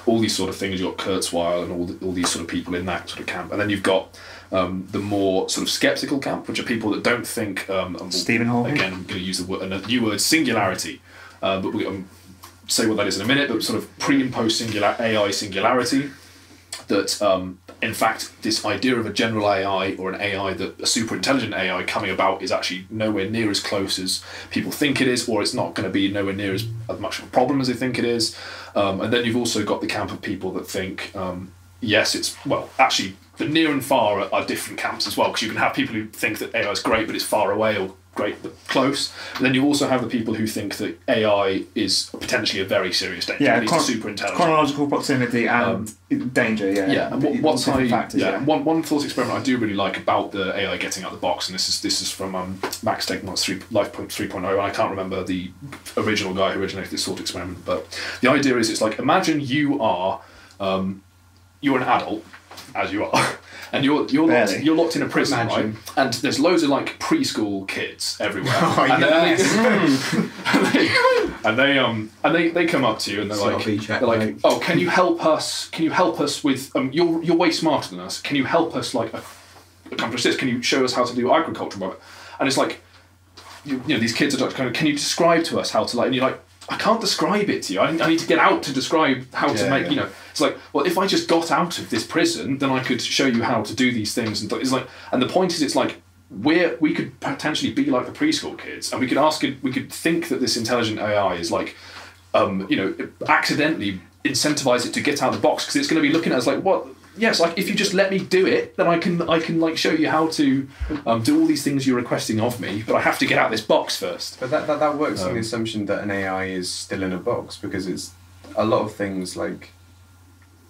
all these sort of things. You've got Kurzweil and all the, all these sort of people in that sort of camp, and then you've got um, the more sort of skeptical camp, which are people that don't think. Um, Stephen Hawking? Again, I'm going to use the word, a new word, singularity. Uh, but we'll um, say what that is in a minute. But sort of pre and post singular AI singularity. That um, in fact, this idea of a general AI or an AI that a super intelligent AI coming about is actually nowhere near as close as people think it is, or it's not going to be nowhere near as, much of a problem as they think it is. Um, and then you've also got the camp of people that think, um, yes, it's well, actually, the near and far are, are different camps as well, because you can have people who think that AI is great, but it's far away, or great but close. And then you also have the people who think that AI is potentially a very serious danger. Yeah, chron- super intelligent. chronological proximity and danger. Yeah, Yeah, and what, what's I, factors, yeah, yeah. one, one thought experiment I do really like about the AI getting out of the box, and this is this is from um, Max Tegmark's three, Life Point 3.0, and I can't remember the original guy who originated this thought experiment, but the idea is it's like imagine you are um, you're an adult, as you are, and you're you're locked, you're locked in a prison, Imagine. right? And there's loads of like preschool kids everywhere, Oh, and, yes. they, and they and they um and they, they come up to you and they're like they're check, like mate. oh can you help us can you help us with um you're you're way smarter than us can you help us like accomplish this can you show us how to do agriculture Robert? and it's like you, you know these kids are like kind of can you describe to us how to like and you're like I can't describe it to you I, I need to get out to describe how to make yeah. you know it's like well if I just got out of this prison then I could show you how to do these things and th- it's like and the point is it's like we're we could potentially be like the preschool kids and we could ask it we could think that this intelligent AI is like um, you know, accidentally incentivize it to get out of the box because it's going to be looking at us like, what? Yes, like if you just let me do it, then I can I can like show you how to um, do all these things you're requesting of me, but I have to get out this box first. But that, that, that works on Um, the assumption that an AI is still in a box because it's a lot of things like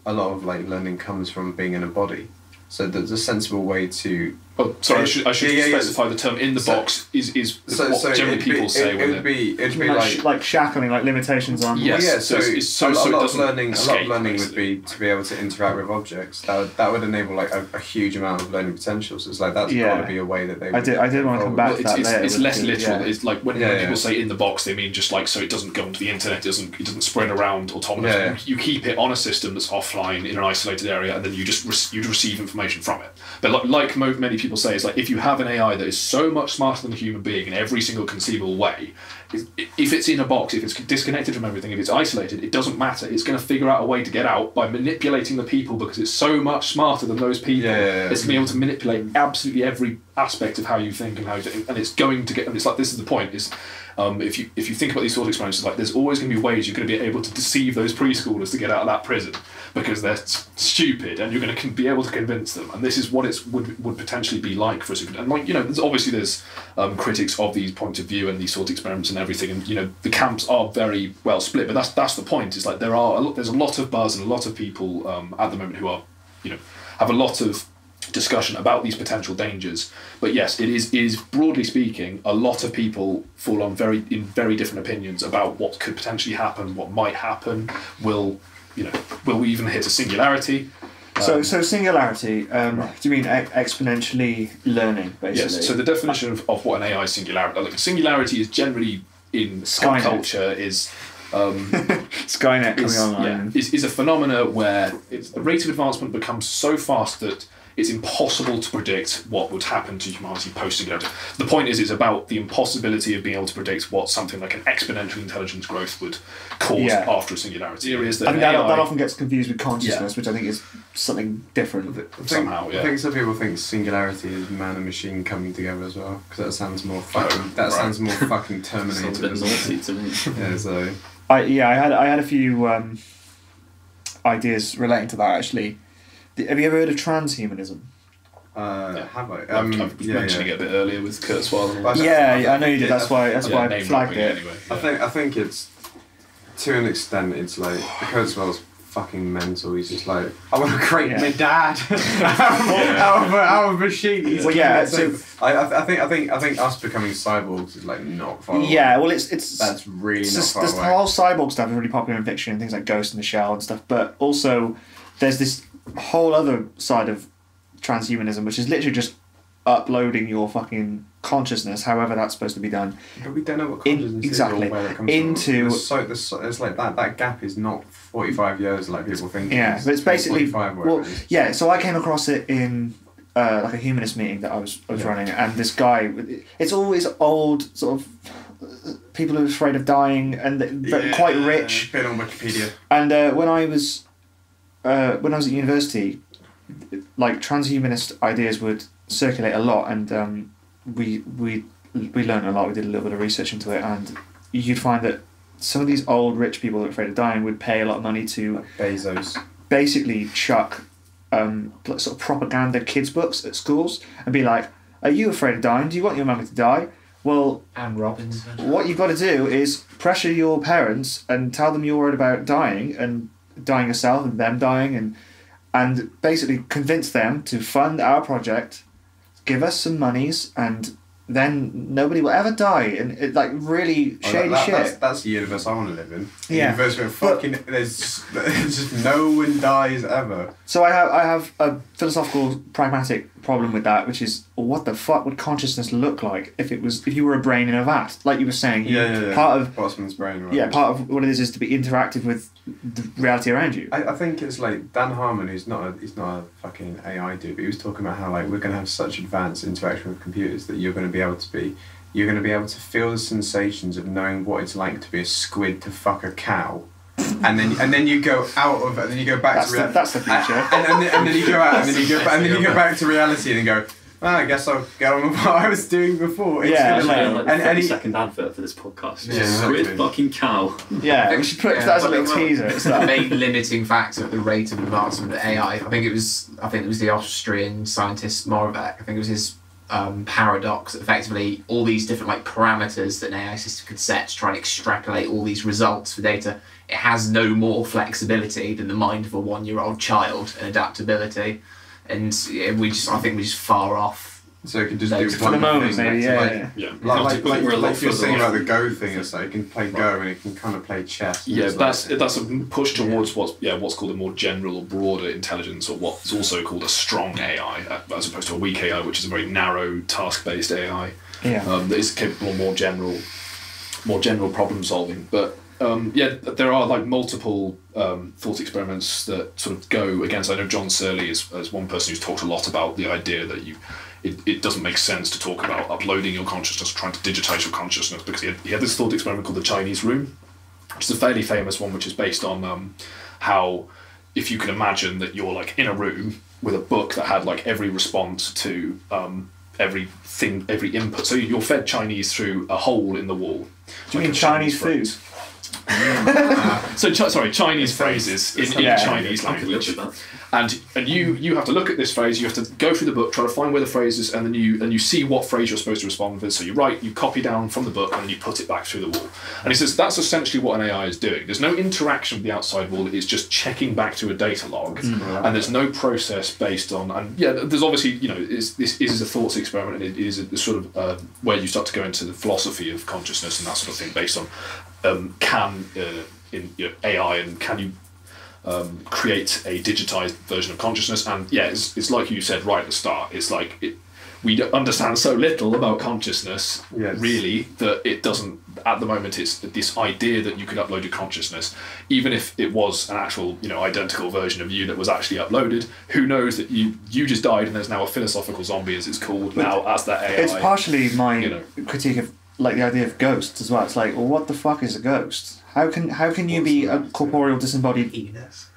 a lot of like learning comes from being in a body. So there's a sensible way to Oh, sorry, I should, I should Yeah, yeah, yeah. specify the term in the So- box is is so, what so generally it'd people be, say it, when it would be it'd be like, like like shackling, like limitations on. Yeah. Well, Yes, yeah, so so, it's- it's so- a, so it lot of doesn't learning, a lot of learning would be to be able to interact with objects. That would, that would enable like a, a huge amount of learning potential. So it's like that's Yeah. got to be a way that they. I did- I did wanna come back Well, to it's, that it's, later it's with less the- literal. yeah. It's like when, Yeah, when yeah. people say in the box, they mean just like so it doesn't go onto the internet, it doesn't it doesn't spread around autonomously. Yeah, yeah. You keep it on a system that's offline in an isolated area, and then you just re- you receive information from it. But like, like many people say, is like if you have an AI that is so much smarter than a human being in every single conceivable way, if it's in a box, if it's disconnected from everything, if it's isolated, it doesn't matter. It's going to figure out a way to get out by manipulating the people because it's so much smarter than those people. Yeah, yeah, yeah. It's going to be able to manipulate absolutely every aspect of how you think and how you think, and it's going to get. And it's like this is the point: is um, if you if you think about these sort of experiences, like there's always going to be ways you're going to be able to deceive those preschoolers to get out of that prison because they're stupid, and you're going to be able to convince them. And this is what it would would potentially be like for super. And like you know, there's obviously there's um, critics of these point of view and these sort of experiments and everything, and you know the camps are very well split. But that's that's the point. Is like there are a lot, there's a lot of buzz and a lot of people um, at the moment who are you know have a lot of discussion about these potential dangers. But yes, it is is broadly speaking, a lot of people fall on very in very different opinions about what could potentially happen, what might happen. Will you know? Will we even hit a singularity? So, so singularity. Um, Do you mean e- exponentially learning, basically? Yes. So the definition of, of what an AI singularity, like singularity, is generally in Skynet. culture is. Um, Skynet coming is, online. yeah, is, is a phenomena where it's, the rate of advancement becomes so fast that it's impossible to predict what would happen to humanity post singularity. The point is, it's about the impossibility of being able to predict what something like an exponential intelligence growth would cause Yeah. after a singularity. Here is that I think that, AI that often gets confused with consciousness, which I think is something different. I think, Somehow, I think some people think singularity is man and machine coming together as well because that sounds more fucking. that right. sounds more fucking Sounds a Terminator. bit doesn't naughty to me. Yeah, so I yeah, I had I had a few um, ideas relating to that actually. Have you ever heard of transhumanism? Uh, Yeah. Have I? I've, Um, I've yeah, mentioning yeah. it a bit earlier with Kurzweil. But- Yeah, yeah, I know you did. That's why. That's Yeah, why I flagged it. Anyway, I think I think it's to an extent it's like Kurzweil's fucking mental. He's just like I want to create my dad out, of a, out of a machine. He's Well, yeah, killing so- I, I, I think I think I think us becoming cyborgs is like not far. away. Yeah, well, it's it's that's really it's not just, far this away. whole cyborg stuff is really popular in fiction and things like Ghost in the Shell and stuff. But also, there's this whole other side of transhumanism, which is literally just uploading your fucking consciousness, however that's supposed to be done. But we don't know what In- consciousness exactly. is or where it comes Into- from. There's so, there's so, it's like that. That gap is not 45 years like people think. Yeah, but it's basically 45 well, yeah. So I came across it in uh, like a humanist meeting that I was I was Yeah. running, and this guy. It's always old sort of people who are afraid of dying and Yeah, quite rich. Been on Wikipedia. And uh, when I was uh, when I was at university, like transhumanist ideas would circulate a lot, and um, we we we learned a lot. We did a little bit of research into it, and you'd find that some of these old rich people that are afraid of dying would pay a lot of money to Bezos. basically chuck um, sort of propaganda kids books at schools and be like, "Are you afraid of dying? Do you want your mummy to die?" Well, And Robinson. what you've got to do is pressure your parents and tell them you're worried about dying and dying yourself and them dying and and basically convince them to fund our project, give us some monies, and then nobody will ever die. And it, like really Oh, shady that- that- shit. That's, that's the universe I want to live in. The Yeah. universe where But- fucking there's, there's just no one dies ever. So I have I have a philosophical pragmatic problem with that, which is what the fuck would consciousness look like if it was if you were a brain in a vat, like you were saying. You, Yeah, yeah, yeah. Part of Bosman's brain. Right? yeah, part of what it is is to be interactive with the reality around you. I, I think it's like Dan Harmon, who's not a, he's not a fucking AI dude, but he was talking about how like we're gonna have such advanced interaction with computers that you're gonna be able to be, you're gonna be able to feel the sensations of knowing what it's like to be a squid to fuck a cow, and then and then you go out of and then you go back That's to the, reality. that's the future. and, and, then, and then you go out and then you go That's and then you go back to reality and then go. "Ah, I guess I'll get on with what I was doing before. It's Yeah, gonna, like- Like, like the and, and he, second advert for this podcast. Yeah, Squid exactly. fucking cow. Yeah, we should put that as a little Well, teaser. It's the main limiting factor of the rate of advancement of AI. I think it was I think it was the Austrian scientist Moravec. I think it was his um, paradox. that Effectively, all these different like parameters that an AI system could set to try and extrapolate all these results for data. It has no more flexibility than the mind of a one-year-old child and adaptability. And we just I think we're just far off. so you can just Those do for one For the moment, thing, maybe, like, yeah. like, yeah. Yeah. Like, I like, like, we're a lot like you're saying off. about the Go thing, it's like you can play Go and you can kind of play chess. Yeah, that's like, that's a push towards what's yeah what's called a more general or broader intelligence, or what's also called a strong AI, uh, as opposed to a weak AI, which is a very narrow task-based AI Yeah. um, that is capable of more general, more general problem solving. But um, yeah, there are like multiple um, thought experiments that sort of go against. I know John Searle is, is one person who's talked a lot about the idea that you. It, it doesn't make sense to talk about uploading your consciousness, trying to digitize your consciousness, because he had, he had this thought experiment called the Chinese Room, which is a fairly famous one, which is based on um, how if you can imagine that you're like in a room with a book that had like every response to um, every thing, every input. So you're fed Chinese through a hole in the wall. Do you Like mean Chinese phrase. food? So chi- sorry, Chinese phrases in, in Yeah. Chinese I language, with and and you you have to look at this phrase. You have to go through the book, try to find where the phrase is, and then you and you see what phrase you're supposed to respond with. So you write, you copy down from the book, and then you put it back through the wall. And he says that's essentially what an AI is doing. There's no interaction with the outside wall. It's just checking back to a data log, and there's no process based on. And yeah, there's obviously you know this is a thoughts experiment, and it is a sort of uh, where you start to go into the philosophy of consciousness and that sort of thing, based on um, can uh, in you know, AI and can you um, create a digitized version of consciousness. And yeah, it's, it's like you said right at the start. It's like it, we understand so little about consciousness, Yes. really, that it doesn't. At the moment, it's this idea that you could upload your consciousness, even if it was an actual, you know, identical version of you that was actually uploaded. Who knows that you you just died and there's now a philosophical zombie, as it's called now, as that AI. It's partially my you know. critique of like the idea of ghosts as well. It's like, well, what the fuck is a ghost? How can how can you be a corporeal, disembodied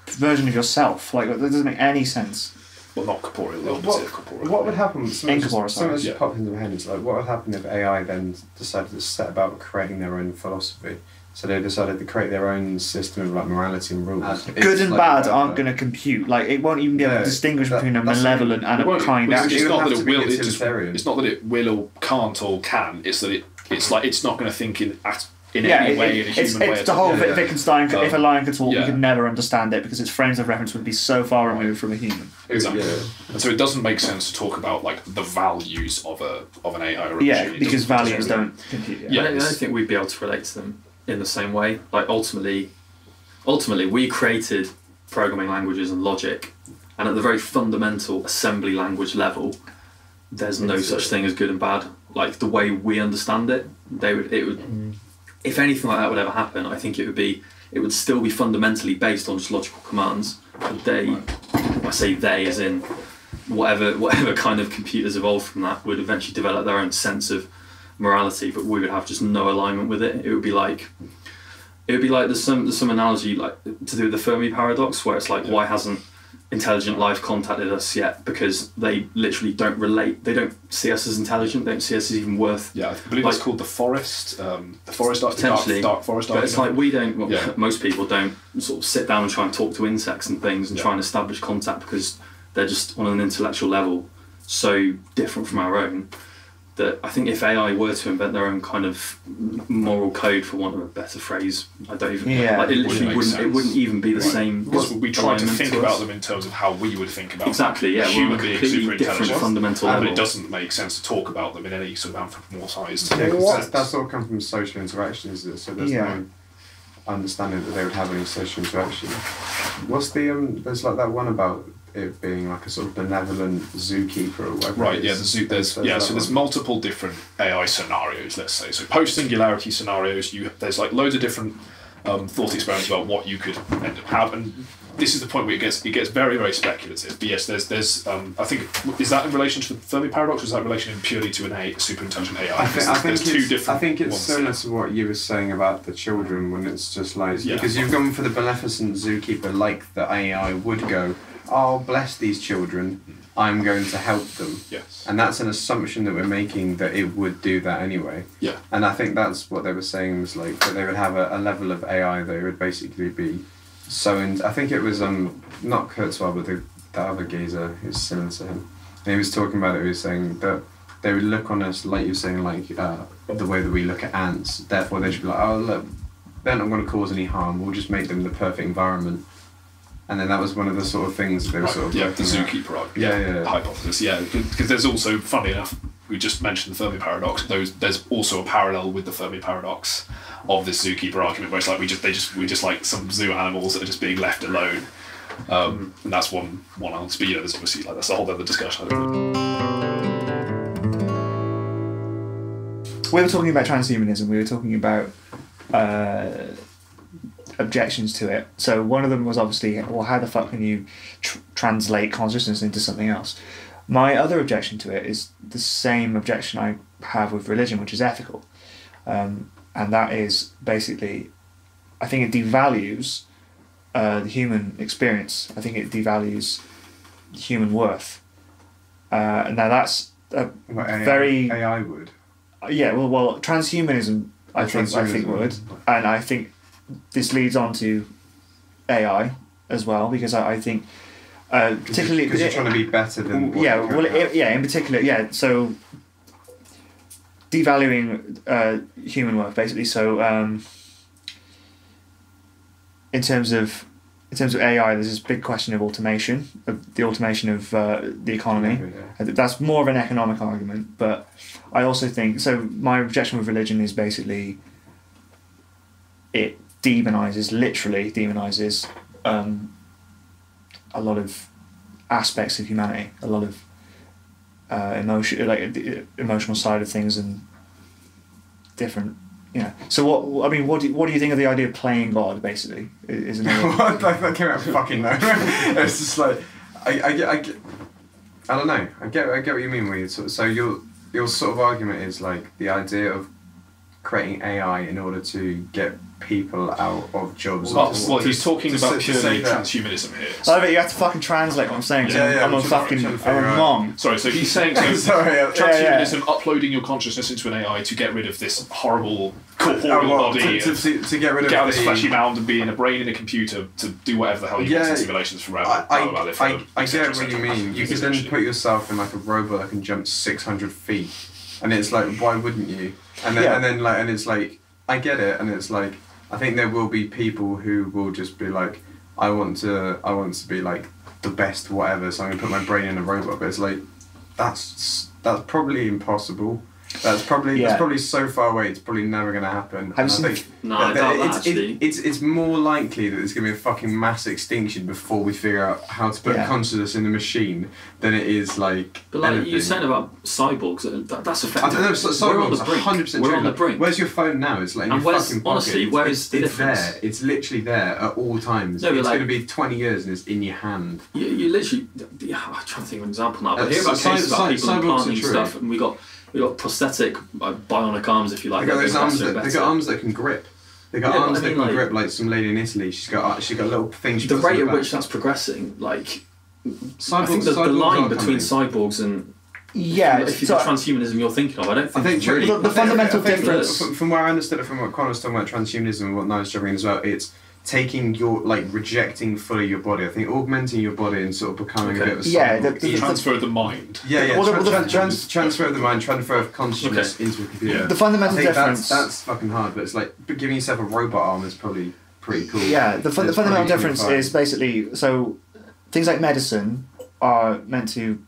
version of yourself? Like that doesn't make any sense. well, not corporeal, the opposite What, of corporeal. what would happen? Something Incorporeal, just, something sorry. just popped into my head. Is like, what would happen if AI then decided to set about creating their own philosophy? So they decided to create their own system of like morality and rules. Uh, Good and like bad aren't but- going to compute. Like it won't even be able Yeah, to distinguish that- between a that's- malevolent and It a won't- kind it's, act. it's It would not have that to it be will. It just, utilitarian. it's not that it will or can't or can. It's that it. It's like it's not going to think in at, in yeah, any it- way it- in a it's, human way. it's at the whole Yeah, yeah. Wittgenstein. if a Um, lion could talk, we yeah. could never understand it because its frames of reference would be so far removed from a human. Exactly. Yeah. And so it doesn't make sense to talk about like the values of a of an AI or a Yeah, machine. Because values doesn't- don't compute. Yeah, I, don't, I don't think we'd be able to relate to them in the same way. Like ultimately, ultimately, we created programming languages and logic, and at the very fundamental assembly language level, there's no It's, such thing as good and bad. Like the way we understand it, they would it would. Mm. If anything like that would ever happen, I think it would be it would still be fundamentally based on just logical commands. But they, I say they as in whatever whatever kind of computers evolved from that would eventually develop their own sense of morality, but we would have just no alignment with it. It would be like it would be like there's some there's some analogy like to do with the Fermi paradox where it's like why hasn't intelligent life contacted us yet because they literally don't relate they don't see us as intelligent they don't see us as even worth Yeah, I believe it's called the forest. Um, the forest arc, Potentially. dark, dark forest but it's like we don't well, Yeah. most people don't sort of sit down and try and talk to insects and things and Yeah. try and establish contact because they're just on an intellectual level so different from our own that I think if AI were to invent their own kind of moral code, for want of a better phrase, I don't even. Yeah. like, it Wouldn't literally wouldn't. It wouldn't even be the Right. same. Because we try to think us. about them in terms of how we would think about Exactly. them. Yeah. A We're on human a being completely super different intelligent, fundamental and level. it doesn't make sense to talk about them in any sort of anthropomorphized Yeah, 'cause What? that's, that's all come from social interaction, is it? So there's Yeah. no understanding that they would have any social interaction. What's the um? There's like that one about it being like a sort of benevolent zookeeper or whatever. Right, yeah, the zoo, there's There's yeah, so there's one. multiple different AI scenarios, let's say. So post singularity scenarios, you there's like loads of different um, thought experiments about what you could end up have, and this is the point where it gets it gets very very speculative. But yes, there's there's um, I think is that in relation to the Fermi paradox, or is that in relation purely to an A super intelligent AI? I think, I think two it's, different. I think it's similar to what you were saying about the children when it's just like Yeah. because you've gone for the beneficent zookeeper like the AI would go, oh bless these children, I'm going to help them, Yes. and that's an assumption that we're making that it would do that anyway. Yeah. And I think that's what they were saying was like that they would have a, a level of AI that would basically be so. In, I think it was um not Kurzweil but the, the other geezer who's similar to him. And he was talking about it. He was saying that they would look on us like you're saying like uh, the way that we look at ants. Therefore, they should be like, oh look, they're not going to cause any harm. We'll just make them the perfect environment. And then that was one of the sort of things they were Right, sort of yeah, the zookeeper argument. Yeah, yeah, yeah. hypothesis. Yeah, because there's also, funny enough, we just mentioned the Fermi paradox. Those, there's also a parallel with the Fermi paradox of this zookeeper argument, where it's like we just they just we just like some zoo animals that are just being left alone. Um, and that's one one answer. But you know, there's obviously like that's a whole other discussion. I don't we were talking about transhumanism. We were talking about uh, objections to it. So one of them was obviously, well, how the fuck can you tr- translate consciousness into something else? My other objection to it is the same objection I have with religion, which is ethical, um, and that is basically, I think it devalues uh, the human experience. I think it devalues human worth. Uh, now that's a What AI, Very- AI would. yeah, well, well, transhumanism, I think, I think would, and I think this leads on to AI as well because I, I think, uh, particularly because you're trying to be better than. what yeah, well, it, yeah, in particular, yeah. So devaluing uh, human worth, basically. So um, in terms of in terms of AI, there's this big question of automation, of the automation of uh, the economy. Yeah. That's more of an economic argument, but I also think so. My objection with religion is basically it demonizes, literally demonizes, um, a lot of aspects of humanity, a lot of uh, emotion, like the emotional side of things, and different. You know. So what? I mean, what do you, what do you think of the idea of playing God? Basically, is another. Like, that came out fucking nowhere. it's just like I, I, get, I. I don't know. I get. I get what you mean. Where you sort of, so your your sort of argument is like the idea of creating AI in order to get people out of jobs. Well, or- well, he's talking to about say- to purely that- transhumanism here. I bet you have to fucking translate what I'm saying. Yeah, I'm, yeah, I'm a I'm trying- fucking, trying to figure I'm a out- mong. Sorry, so he's saying so Sorry, uh, transhumanism uploading your consciousness into an AI to get rid of this horrible corporeal Oh, well, body, to, and to, to, to get rid of get out of this the- fleshy mound and be in a brain in a computer to do whatever the hell you wants Yeah, in simulations forever. I, I, for I, I get what you mean. You could then put yourself in like a robot that can jump six hundred feet, and it's like, why wouldn't you? And then Yeah. and then like, and it's like, I get it, and it's like, I think there will be people who will just be like, I want to, I want to be like the best whatever, so I'm gonna put my brain in a robot. But it's like, that's that's probably impossible. That's probably Yeah. that's probably so far away. It's probably never gonna happen. Have you And I seen- think No, I that- doubt that, it's, actually. it- it's it's more likely that there's going to be a fucking mass extinction before we figure out how to put Yeah. consciousness in the machine than it is like. But like anything. you're saying about cyborgs, uh, that, that's I effective. don't know. So, so We're on the cyborgs, brink. 100% We're on the Like, brink. Where's your phone now? It's like in And your where's- fucking pocket. honestly, It's- where it's, is the it's difference? there. It's literally there at all times. No, it's like- going to be 20 years and it's in your hand. You, you literally, yeah, I'm trying to think of an example now. But Uh, hear about cy- cases cy- about people cyborgs are implanting true. stuff, and we got we got prosthetic uh, bionic arms, if you like. they got those arms. That, they got arms that can grip. They got Yeah, arms I that can like- grip like some lady in Italy. She's got she got little things. She The rate at which that's progressing, like I think the, the line between coming. cyborgs and Yeah, if it's so- the transhumanism you're thinking of, I don't I think, think it's really. The- the I fundamental think difference- From, from where I understood it, from what Connor was talking about transhumanism and what Niall's jumping in as well, it's taking your like rejecting fully your body. I think augmenting your body and sort of becoming Okay. a bit of a Yeah, cyborg. the- the- Is- transfer of the mind. yeah, yeah. Well, tra- the- tra- trans- transfer of the mind, transfer of consciousness into a computer. Yeah. the I fundamental think difference. that's that's fucking hard, but it's like but giving yourself a robot arm is probably pretty cool. Yeah, the, fun, the fundamental difference fine. is basically so things like medicine are meant to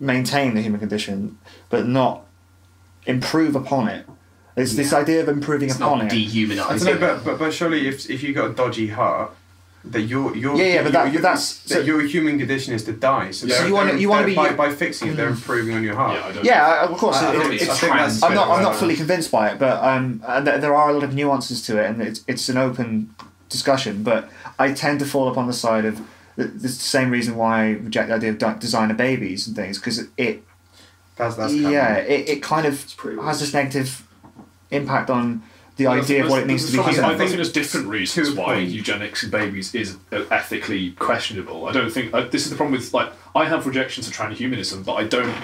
maintain the human condition, but not improve upon it. It's this idea of improving It's upon not it. I dehumanising. don't know, but, but but surely if if you got a dodgy heart, that your your Yeah, yeah, but that- your- but that's- that so- your human condition is to die. So, So you wanna- they're- you wanna be- by, by fixing it, they're improving on your heart. Yeah, I don't. yeah, of course. I- I it- think it's, it's- I think that's I'm not. I'm not fully convinced by it, but um, uh, there, there are a lot of nuances to it, and it's it's an open discussion. But I tend to fall upon the side of the, the same reason why I reject the idea of di- designer babies and things because it That's that's yeah common. it, it kind of has this negative impact on the Well, idea of what it means to be I think- human. I think there's different reasons why point. eugenics in babies is uh, ethically questionable. I don't think uh, this is the problem with like I have rejections of transhumanism, but I don't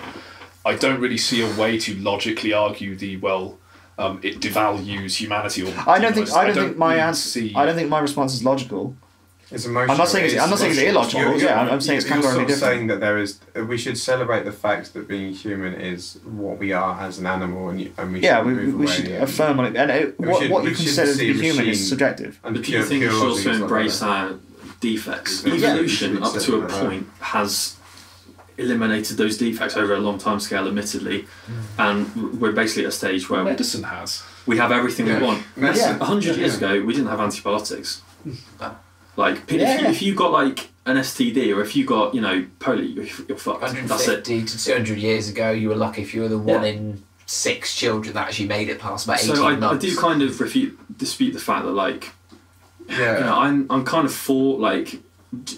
I don't really see a way to logically argue the well. Um, it devalues humanity. Or I don't think. demonises- I don't think my really answer. see- I don't think my response is logical. It's emotional. I'm not saying it's- I'm not saying it's illogical, You're- yeah, you're- I'm- I'm saying it's you're categorically sort of different. saying that there is. uh, We should celebrate the fact that being human is what we are as an animal, and, you, and we Yeah, should we, move we away should affirm on it. And it, what, should- what you consider to be human is subjective. and But do you pure- think we should also and stuff like embrace our defects? Yeah, Evolution, up to a that. point, has eliminated those defects over a long time scale, admittedly, and we're basically at a stage where medicine has. we have everything Yeah. we want. Medicine- A hundred yeah. years ago, we didn't have antibiotics. Like, p- if, you, if you got like an STD or if you got, you know, polio, you're, you're fucked. That's it. 150 to 200 years ago, you were lucky if you were the one Yeah. in six children that actually made it past about 18 So I, I do kind of refute, dispute the fact that like, Yeah. you know, I'm I'm kind of for like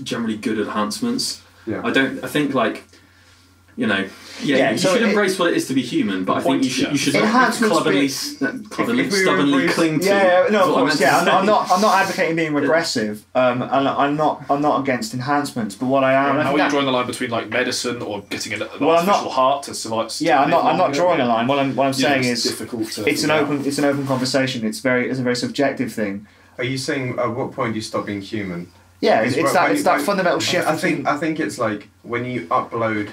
generally good enhancements. Yeah. I don't. I think like, you know, yeah, Yeah, you so should it- embrace what it is to be human, but I think you should yeah. you should not Enhancements clubbily, be- s- uh, clubbily if we stubbornly embrace- cling to. Yeah, yeah, no, of course, yeah. I'm I'm not. I'm not advocating being regressive. Um, and I'm not. I'm not against enhancements. But what I am. I How think are you drawing the line between like medicine or getting an, an Well, I'm not- artificial heart to survive? to yeah, I'm not. I'm not longer? drawing a line. What I'm. What I'm Yeah, saying it's is, difficult to it's an out. open. It's an open conversation. It's very. It's a very subjective thing. Are you saying at what point do you stop being human? Yeah, it's, that. It's that fundamental shift. I think I think it's like when you upload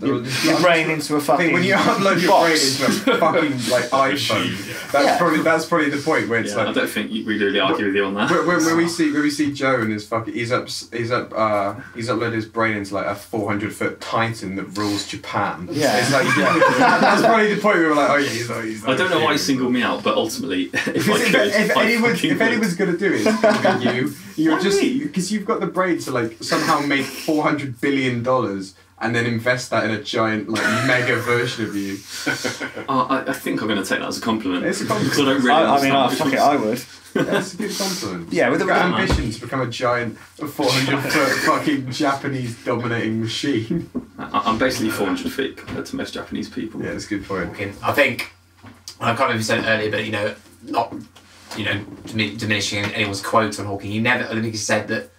your, your brain into a I fucking. when you upload your box. brain into a fucking like Machine, iPhone, yeah. that's Yeah. probably that's probably the point where it's Yeah, I don't think we really argue with you on that. when, when, when we see when we see Joe and his fucking he's up he's up uh he's uploaded his brain into like a four hundred foot titan that rules Japan. Yeah. it's like that's probably the point where we're like, oh yeah, he's not, he's I don't know why you singled me out, but ultimately, if I Because if, if, anyone, if anyone's gonna do it, it's gonna be you. You're Why just because you've got the brain to like somehow make four hundred billion dollars and then invest that in a giant like mega version of you. Uh, I, I think I'm going to take that as a compliment. It's a compliment. I don't really I, I mean, understand I, fuck it it, I would. That's a good compliment. Yeah, with You've the- got with the- ambition to become a giant four hundred foot fucking Japanese dominating machine. I- I'm basically 400 feet compared to most Japanese people. Yeah, that's a good point. Okay, I think I can't remember if you said it earlier, but you know, not you know dimi- diminishing anyone's quote on Hawking. He never. I think he said that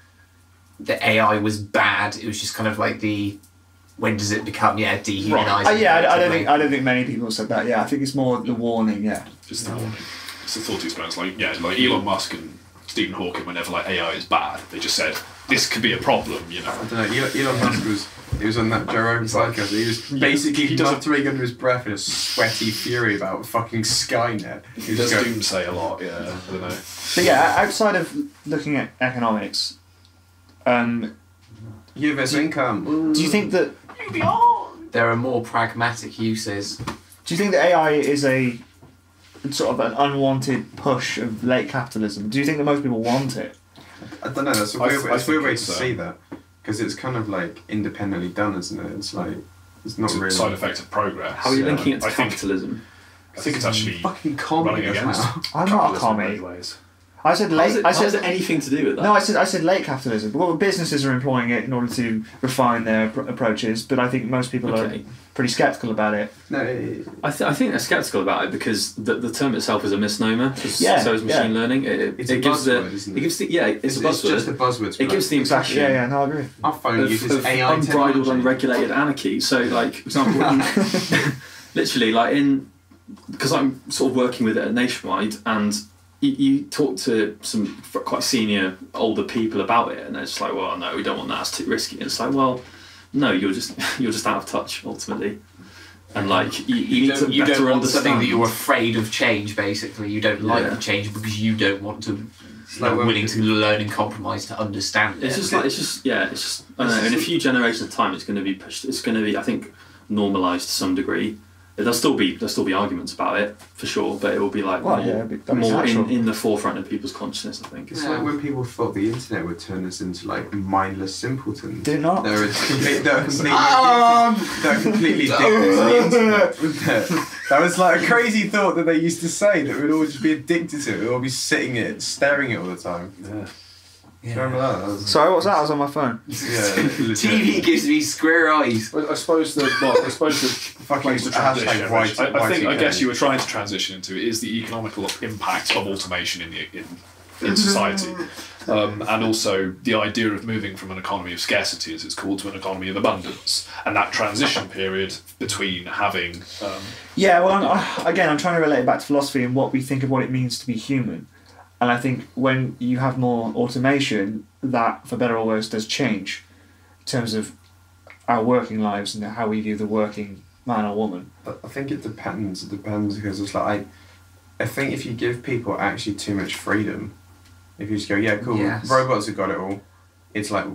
the AI was bad. It was just kind of like the when does it become yeah dehumanizing? Uh, yeah, I, I don't think I don't think many people said that. Yeah, I think it's more the warning. Yeah, Just the warning. It's the thought experiments. Like yeah, like Elon Musk and Stephen Hawking. Whenever like AI is bad, they just said this could be a problem. You know. I don't know. Elon, Elon Musk was he was on that Joe Rogan podcast. He was basically he doesn't- muttering under his breath in a sweaty fury about fucking Skynet. He He does just going, doomsay a lot. Yeah, I don't know. but yeah, outside of looking at economics, um, universal income. do you think that there are more pragmatic uses. do you think that AI is a sort of an unwanted push of late capitalism? Do you think that most people want it? I don't know. That's a I weird, th- I it's a weird way to it's, uh, see that because it's kind of like independently done, isn't it? It's like it's not It's a really side effect of progress. How are you Yeah. linking it to I think- capitalism? I think it's actually fucking commie running against. well. I'm not a capitalism in commie. Many ways. I said How's late. it, I how's said it anything to do with that? No, I said I said late capitalism. Well, businesses are employing it in order to refine their pr- approaches, but I think most people Okay. are pretty skeptical about it. No, it, I, th- I think they're skeptical about it because the, the term itself is a misnomer. Yeah, so is machine yeah. learning. It, it, It's it a gives the buzzword, isn't it it? gives the yeah it's, it's, a it's buzzword. just a buzzword. it gives the Exactly. impression Yeah, yeah. No, I agree. our phone of, uses of AI unbridled, technology. unregulated anarchy. So, like, for example, literally, like in because I'm sort of working with it at Nationwide, and you, you talk to some quite senior older people about it, and they're just like, "Well, no, we don't want that; it's too risky." And it's like, well, no, you're just you're just out of touch ultimately, and like you, you, You, need don't, to you better don't want understand. something that you're afraid of change. Basically, you don't like Yeah. the change because you don't want to. It's You're like willing to learn and compromise to understand It's it. just like it's just yeah, it's just I don't know. In a few generations of time, it's going to be pushed. It's going to be I think normalised to some degree. There'll still be there'll still be arguments about it for sure, but it will be like Well, more, yeah, be- more in, in the forefront of people's consciousness. I think. It's Yeah. like when people thought the internet would turn us into like mindless simpletons. Did it not? They're, complete, they're completely Um. They're completely addicted to the internet. That was like a crazy thought that they used to say that we'd all just be addicted to it. We'd all be sitting it, staring at it all the time. Yeah. Do you remember that? that was, Sorry, what's that? I was on my phone. yeah. TV gives me square eyes. But I suppose the well, I suppose the Fucking place to hashtag transition. white- which I, I think I Y2K. guess you were trying to transition into is the economical impact of automation in the in, in society, um, and also the idea of moving from an economy of scarcity, as it's called, to an economy of abundance, and that transition period between having um, Yeah, well, I'm, I, again, I'm trying to relate it back to philosophy and what we think of what it means to be human. And I think when you have more automation, that, for better or worse, does change in terms of our working lives and how we view the working man or woman. I I think it depends. It depends because it's like I, I think if you give people actually too much freedom, if you just go, yeah, cool, Yes. robots have got it all, it's like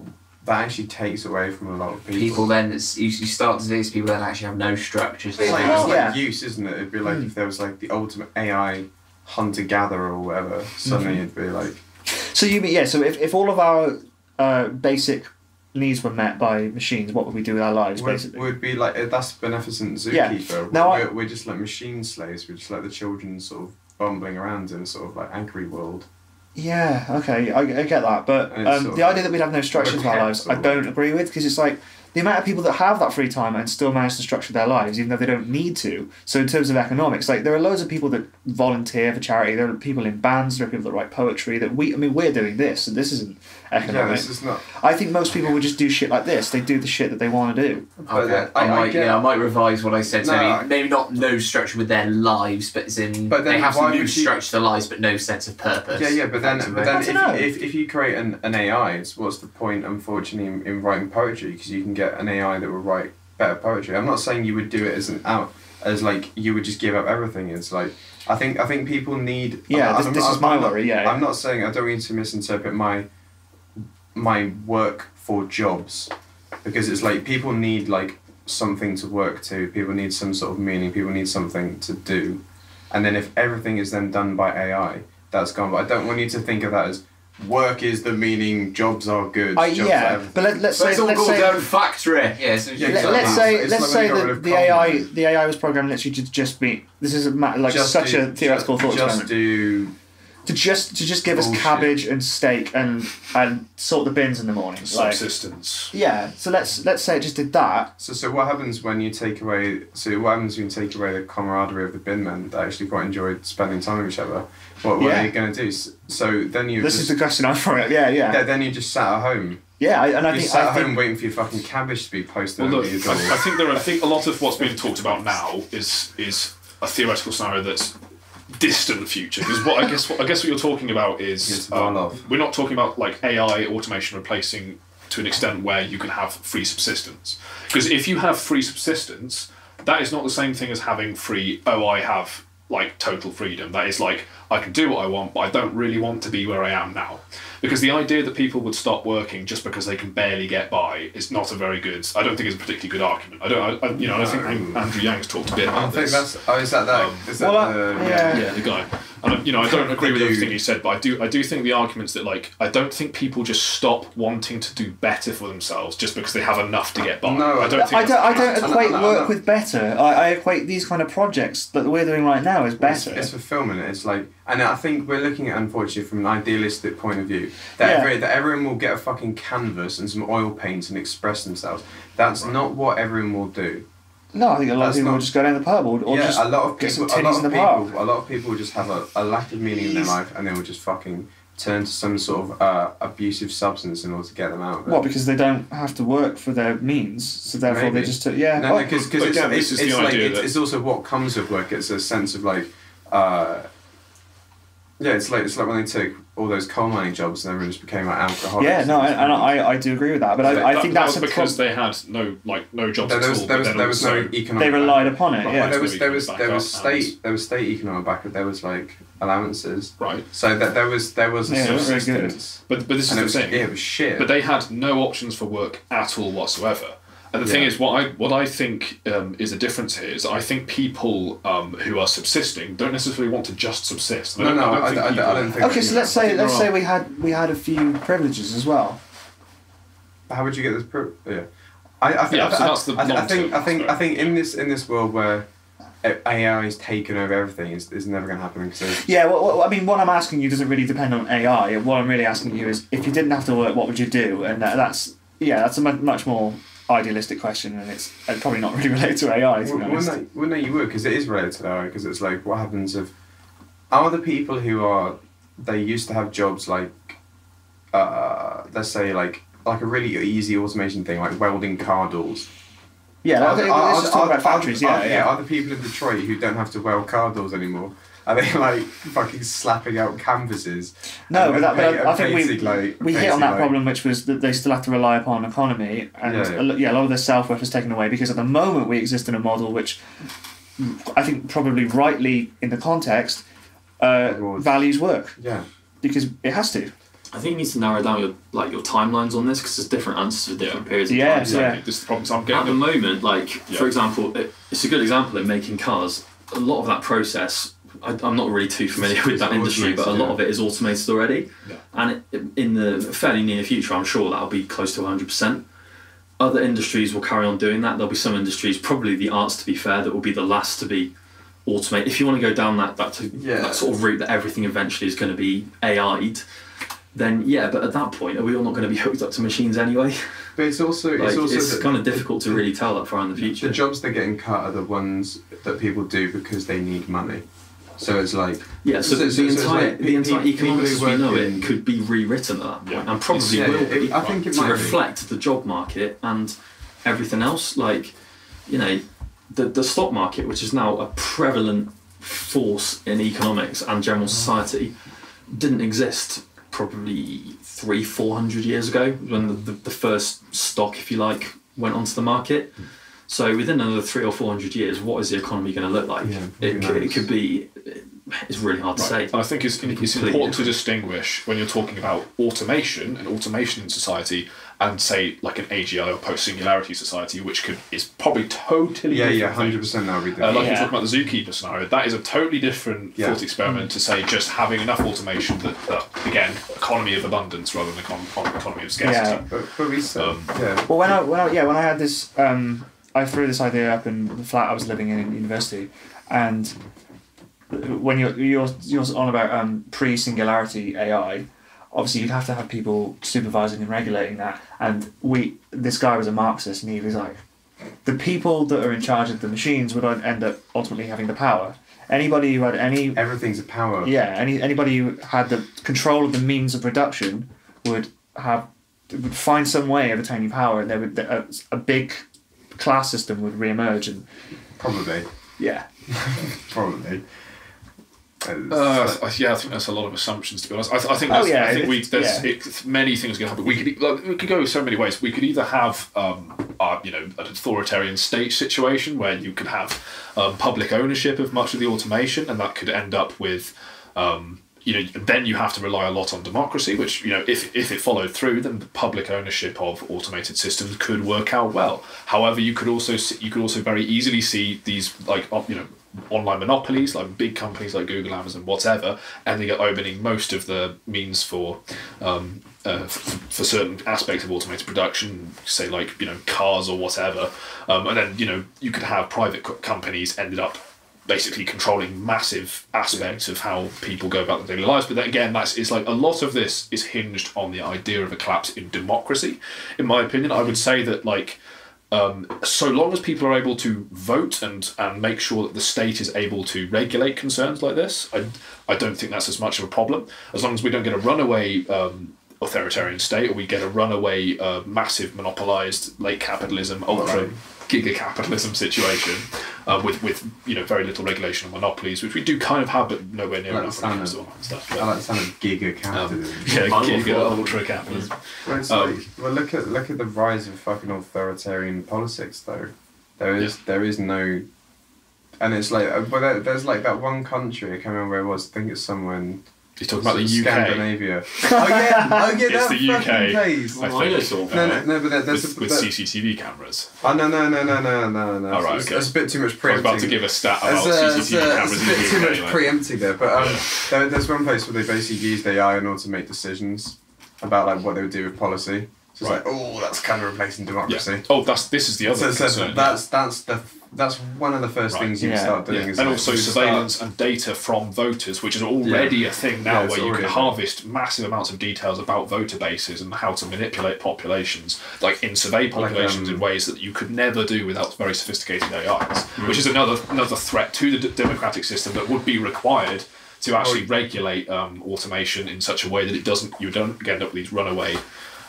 that actually takes away from a lot of people. People then, it's, you, you start to see these people that actually have no structures. It's like, Oh, it's like yeah. use, isn't it? It'd be like Mm. if there was like the ultimate AI hunter gatherer or whatever. Suddenly it'd be like So you mean yeah? So if, if all of our uh, basic needs were met by machines, what would we do with our lives, would, basically? would be like that's beneficent Yeah. zookeeper. Now I- we're, we're just like machine slaves. We're just like the children sort of bumbling around in a sort of like angry world. Yeah, okay, I, I get that, but um, the idea that we'd have no structure to our lives, I don't agree with because it's like the amount of people that have that free time and still manage to structure their lives, even though they don't need to. So in terms of economics, like there are loads of people that volunteer for charity. There are people in bands. There are people that write poetry. That we, I mean, we're doing this, and this isn't Yeah, this is not. I think most people would just do shit like this. They do the shit that they want to do. But, Okay. I, I- I might, get- yeah, I might revise what I said. No, maybe, I- maybe not no structure with their lives, but as in But then they have why some new you- structure to their lives, but no sense of purpose. Yeah, yeah, but then, but then if, if, if you create an, an AI, what's the point, unfortunately, in, in writing poetry? Because you can get an AI that will write better poetry. I'm not saying you would do it as an out, as like you would just give up everything. It's like I think I think people need. Yeah, I'm- this- I'm this not- is my I'm not- worry, yeah. I'm not saying I don't mean to misinterpret my my work for jobs because it's like people need like something to work to. People need some sort of meaning. People need something to do. And then if everything is then done by AI, that's gone. But I don't want you to think of that as work is the meaning, jobs are good. I, jobs are yeah, everything. but let, let's So say it's all let's say down factory. Yeah, so Yeah, let, us say It's let's like say when you got rid that the coal. AI the AI was programmed literally to just be this is a, like Just such do- a theoretical thought just experiment. do to just to just give us Bullshit. cabbage and steak and and sort the bins in the morning. Like, Subsistence. yeah. So let's let's say it just did that. So, so what happens when you take away? So, what happens when you take away the camaraderie of the bin men that actually quite enjoyed spending time with each other? What, what Yeah. are you going to do? S- So then you This just, is the question I'm throwing up. Yeah, yeah, th- then you just sat at home. yeah. I, and I you think sat I at think home waiting for your fucking cabbage to be posted Well, look, under your door. I, I think there. Are, I think a lot of what's being talked about now is is a theoretical scenario that's distant future. Because what I guess what I guess what you're talking about is um, we're not talking about like AI automation replacing to an extent where you can have free subsistence. Because if you have free subsistence, that is not the same thing as having free. Oh, I have like total freedom. That is like I can do what I want, but I don't really want to be where I am now. Because the idea that people would stop working just because they can barely get by is not a very good. I don't think it's a particularly good argument. I don't. I, I, you know, I think An- Andrew Yang's talked a bit I about think this. that's. Oh, is that that? Um, is that well, the, uh, yeah. Yeah, the guy. And you know, I don't agree with everything he said, but I do. I do think the arguments that like I don't think people just stop wanting to do better for themselves just because they have enough to get by. No, I don't think. I don't, I don't equate I know, I work know. with better. I, I equate these kind of projects that we're doing right now as It's, better. it's fulfillment. It's like, and I think we're looking at unfortunately from an idealistic point of view that Yeah. every, that everyone will get a fucking canvas and some oil paints and express themselves. That's not what everyone will do. No, I think a lot of That's people will not- just go down the pub or, or yeah, just a lot of get some people. A titties lot in the people. park. A lot of people will just have a, a lack of meaning in their life, and they will just fucking turn to some sort of uh, abusive substance in order to get them out of it. What? Because they don't have to work for their means, so therefore Maybe. they just took yeah. No, oh, because but it's, again, it's, it's like it's, it's also what comes with work. It's a sense of like, uh, yeah, it's like it's like when they took all those coal mining jobs and everyone just became like alcoholics. yeah, no, and and, and I, I do agree with that, but Yeah, I, I That- think that that's was because prob- they had no like no jobs there, at there was all. there was there was no economic. they relied upon it. Yeah, Well, there was there was there was state and- there was state economic backup. There was like allowances. right. So that there was there was a Yeah, they weren't very good. But but this is And it the was, thing. yeah, it was shit. But they had no options for work at all whatsoever. And the thing is, what I what I think um, is a difference here is I think people um, who are subsisting don't necessarily want to just subsist. no, no, I, I, think I, people- don't think. Okay, so let's say let's say we had we had a few privileges as well. How would you get this? Pro- yeah, I, I think. Yeah, I, so I- that's the I, I think. I think. I think in this in this world where AI is taken over everything, is is never going to happen because Yeah, well, well, I mean, what I'm asking you doesn't really depend on AI. What I'm really asking you is, if you didn't have to work, what would you do? And that, that's yeah, that's a much more idealistic question, and it's probably not really related to AI. To be Well, honest. wouldn't, they, wouldn't they, you would because it is related to AI because it's like what happens if are the people who are they used to have jobs like uh, let's say like like a really easy automation thing like welding car doors. Yeah, Are are- are- talk about factories. are- Yeah, yeah. Are the people in Detroit who don't have to weld car doors anymore? Are they like fucking slapping out canvases? No, and- but, that, and but I and think we like, we hit on that like- problem, which was that they still have to rely upon economy, and Yeah, yeah. a yeah, a lot of their self worth is taken away because at the moment we exist in a model which I think probably rightly in the context uh, values work Yeah. because it has to. I think you need to narrow down your like your timelines on this because there's different answers for different periods of Yeah, time. Exactly. yeah. This is the problem. So I'm At the getting. moment, like Yeah. for example, it, it's a good example in making cars. A lot of that process, I, I'm not really too familiar with that industry, but a lot of it is automated already. Yeah. And it, in the fairly near future, I'm sure that'll be close to 100%. Other industries will carry on doing that. There'll be some industries, probably the arts, to be fair, that will be the last to be automated. If you want to go down that that, to, Yeah. that sort of route that everything eventually is going to be AI'd, then yeah. But at that point, are we all not going to be hooked up to machines anyway? But it's also Like, it's it's, also the- kind of difficult to really tell that far in the future. The jobs that are getting cut are the ones that people do because they need money. So it's like Yeah, so, So- the so- so entire like the entire pe- people economics who as we know in- it could be rewritten at that point, Yeah. and probably yeah, will it- be I think it to might be. reflect the job market and everything else. Like, you know, the the stock market, which is now a prevalent force in economics and general mm-hmm. society, didn't exist probably three four hundred years ago when the, the, the first stock, if you like, went onto the market. Hmm. So within another three or four hundred years, what is the economy going to look like? Yeah, it, could, it could be. It's really hard to say. And I think it's, Can it's completely important to distinguish when you're talking about automation and automation in society and say like an AGI or post singularity society, which could is probably totally yeah, yeah, hundred percent That'll be Uh, different. like you're talking about the zookeeper scenario, that is a totally different Yeah. thought experiment to say just having enough automation that, that again, economy of abundance rather than econ- economy of scarcity. Yeah. but, but we said, Um, yeah. Well, when I, when I yeah when I had this, um, I threw this idea up in the flat I was living in in university, and when you're you're you're on about um, pre-singularity AI, obviously you'd have to have people supervising and regulating that. And we this guy was a Marxist, and he was like, the people that are in charge of the machines would end up ultimately having the power. Anybody who had any Everything's a power. yeah any anybody who had the control of the means of production would have would find some way of attaining power, and there would a, a big class system would re-emerge and Probably. yeah Probably. Uh, I- yeah, I think that's a lot of assumptions. To be honest, I, th- I think Oh, that's, yeah, I think we there's yeah. it, many things can happen. We could like, we could go so many ways. We could either have um, uh, you know an authoritarian state situation where you could have um, public ownership of much of the automation, and that could end up with um, you know then you have to rely a lot on democracy, which you know if if it followed through, then the public ownership of automated systems could work out well. However, you could also see, you could also very easily see these like you know online monopolies like big companies like Google, Amazon, whatever, ending up opening most of the means for um, uh, f- for certain aspects of automated production, say like you know cars or whatever, um, and then you know you could have private co- companies ended up basically controlling massive aspects of how people go about their daily lives. But then again, that's it's like a lot of this is hinged on the idea of a collapse in democracy. In my opinion, I would say that like um, so long as people are able to vote and and make sure that the state is able to regulate concerns like this, I I don't think that's as much of a problem. As long as we don't get a runaway. Um, authoritarian state or we get a runaway uh, massive monopolized late capitalism ultra giga capitalism situation uh, with with you know very little regulation of monopolies which we do kind of have but nowhere near enough the when it comes to sound online I like the sound of giga capitalism. yeah I'm giga ultra capitalism Well, Um, like, well, look at look at the rise of fucking authoritarian politics, though. There is there is no, and it's like, uh, but there, there's like that one country I can't remember where it was. I think it's somewhere in he's talking about the UK Scandinavia. oh yeah, oh yeah, It's the UK. place. I Well, I know think, sort of, No, no, no, but there, there's with, a, with there- CCTV cameras Oh no no no no no no no! Oh, right, it's, okay. it's a bit too much I was about to give a stat about It's, uh, CCTV it's, uh, cameras it's in a the bit too UK much like- preempting there, but um, Yeah. there, there's one place where they basically used AI in order to make decisions about like what they would do with policy. So it's Right. like, oh, that's kind of replacing yeah. democracy. oh that's this is the other So, so concern, yeah. that's that's the that's one of the first Right. things you Yeah. start doing. Yeah. And also surveillance start- and data from voters, which is already a thing now, Yeah, where you can already a thing. harvest massive amounts of details about voter bases and how to manipulate populations, like in survey populations um, in ways that you could never do without very sophisticated AIs, which is another another threat to the d- democratic system that would be required to actually regulate um, automation in such a way that it doesn't you don't end up with these runaway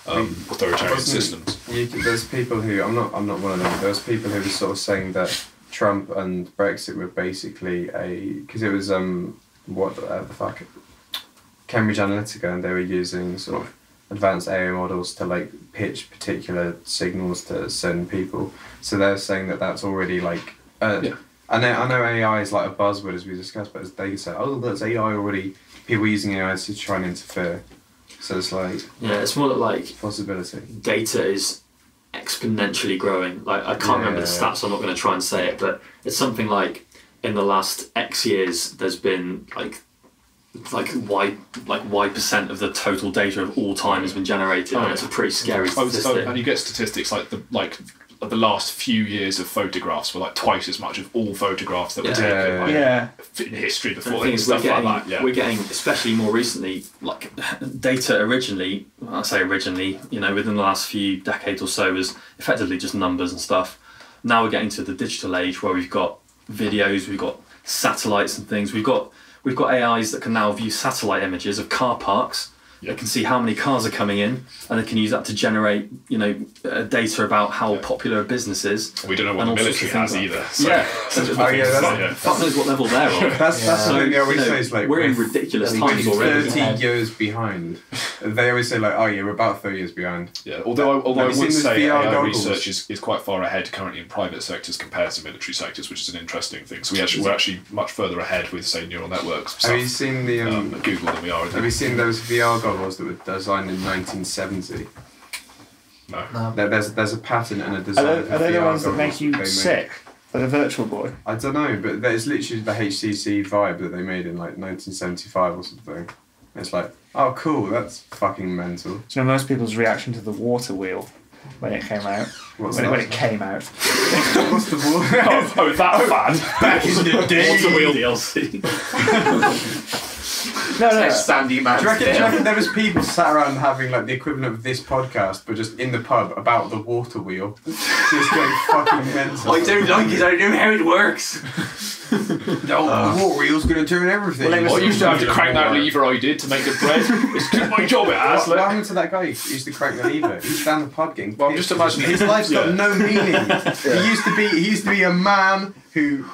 um, authoritarian systems. You, there's people who I'm not I'm not one of them. There's people who were sort of saying that Trump and Brexit were basically a because it was um what uh, the fuck Cambridge Analytica and they were using sort of advanced AI models to like pitch particular signals to certain people. So they're saying that that's already like uh, Yeah. I know I know AI is like a buzzword as we discussed, but as they say, oh, that's AI already. People using AI to try and interfere. So it's like Yeah, it's more like possibility. data is exponentially growing. Like I can't remember the stats, so I'm not going to try and say it, but it's something like in the last X years, there's been like like y like y percent of the total data of all time has been generated, Oh, and yeah. it's a pretty scary Oh, so- statistic. and you get statistics like the like the last few years of photographs were like twice as much of all photographs that were Yeah. taken like, yeah in history before thing and we're stuff getting, like that. Yeah. we're getting, especially more recently, like data originally, I say originally, you know, within the last few decades or so, was effectively just numbers and stuff. Now we're getting to the digital age where we've got videos, we've got satellites and things. We've got we've got AIs that can now view satellite images of car parks. Yeah. They can see how many cars are coming in, and they can use that to generate, you know, uh, data about how Yeah. popular a business is. we don't know what the military has like- either. So yeah, so Oh, yeah, that's- yeah. fuck knows what level they're on. That's that's So, something they always you know, say. Is like we're in ridiculous times already. thirty ahead. years behind. They always say like, oh yeah, we're about thirty years behind. Yeah, although I, although I would say VR AI goggles? research is, is quite far ahead currently in private sectors compared to military sectors, which is an interesting thing. So we actually we're actually much further ahead with say neural networks Have you seen the um, um, Google than we are. Have you seen those VR goggles that were designed in 1970? No. No. There, there's there's a pattern and a are design. they, for are they the ones that make you sick like the virtual boy I don't know, but it's literally the HTC Vive that they made in like 1975 or something. It's like, oh cool, that's fucking mental. Do you know most people's reaction to the water wheel when it came out. What's When it, that? when it came out. What's the wall? oh, oh, that bad. Back in the day. What's the wheel DLC? No, no, no. Sandy man. Do you, reckon, do you reckon there was people sat around having like the equivalent of this podcast, but just in the pub about the water wheel, just going fucking mental? I don't like it. I don't know how it works. No, uh, the water wheel's gonna turn everything. Well, it was- I used to have to crank that What- lever I did to make the bread. It's just my job, it has. What, what Look. happened to that guy who used to crank the lever? He's down the pub getting. Well, I'm just imagining- his life's got Yeah. no meaning. He used to be. He used to be a man who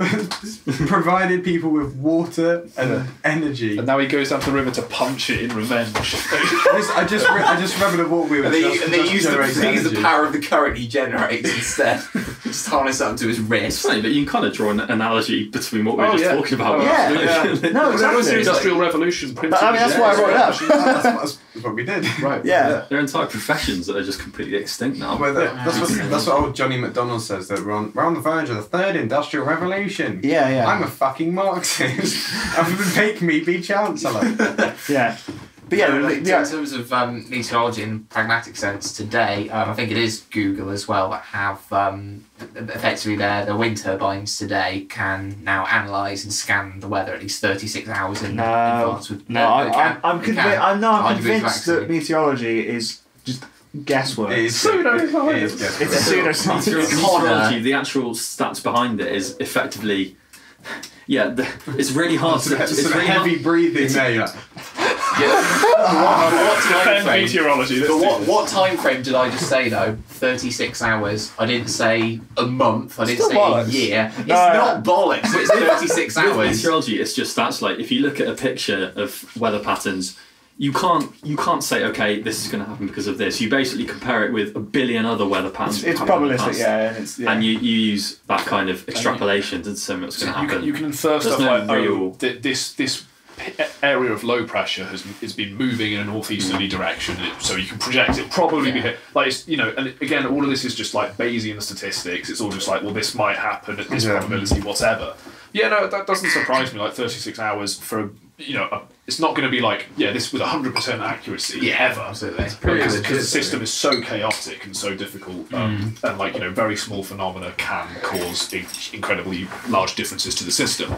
provided people with water and energy. And now he goes down to the river to punch it in revenge. I just, I just, re- I just remember the water wheel. And they, just- and they just use, the, they use the power of the current he generates instead. Just harness up to his It's wrist. funny, but you can kind of draw an analogy between what we were Oh, just yeah. talking about. Oh, Yeah. Absolutely. No, That was the exactly. Industrial Revolution. I mean, that's why I brought it up. that's, that's, that's what we did. Right. Yeah. There are entire professions that are just completely extinct now. Well, that, that's, what, that's what old Johnny McDonnell says that we're on, we're on the verge of the third industrial revolution. Yeah, yeah. I'm a fucking Marxist. and make me be chancellor. Yeah. But yeah, No, the- like, in terms of um, meteorology in pragmatic sense today, um, I think it is Google as well that have um, effectively their, their wind turbines today can now analyse and scan the weather at least 36 hours in No, advance. With, no, uh, I, can, I'm, I'm, convi- can. I'm, no, I'm High degree of convinced that meteorology is just guesswork. It is Pseudo it- it science. guesswork. It's pseudoscience. Meteorology, the actual stats behind it is effectively, yeah, the, it's really hard Some, to. It's some really heavy hard, breathing there. You're what, what time frame? meteorology. But what, what time frame did I just say though? 36 hours. I didn't say a month. I didn't Still say bollocks. a year. It's No. not bollocks. It's 36 with hours. meteorology, it's just that's Like if you look at a picture of weather patterns, you can't you can't say okay, this is going to happen because of this. You basically compare it with a billion other weather patterns. It's, it's happened in the probabilistic, past, yeah, and it's yeah. And you, you use that kind of extrapolation to determine what's going to you happen. can, you can infer There's stuff no like oh, real- this this p- area of low pressure has has been moving in a northeasterly mm. direction, so you can project it probably be hit. Like it's, you know, and again, all of this is just like Bayesian statistics. It's all just like, well, this might happen at this Yeah. probability, whatever. Yeah, no, that doesn't surprise me. Like thirty six hours for you know, a, it's not going to be like yeah, this with hundred percent accuracy yeah, ever. absolutely. Because, legit, because the system is so chaotic and so difficult, um, and like you know, very small phenomena can cause in- incredibly large differences to the system.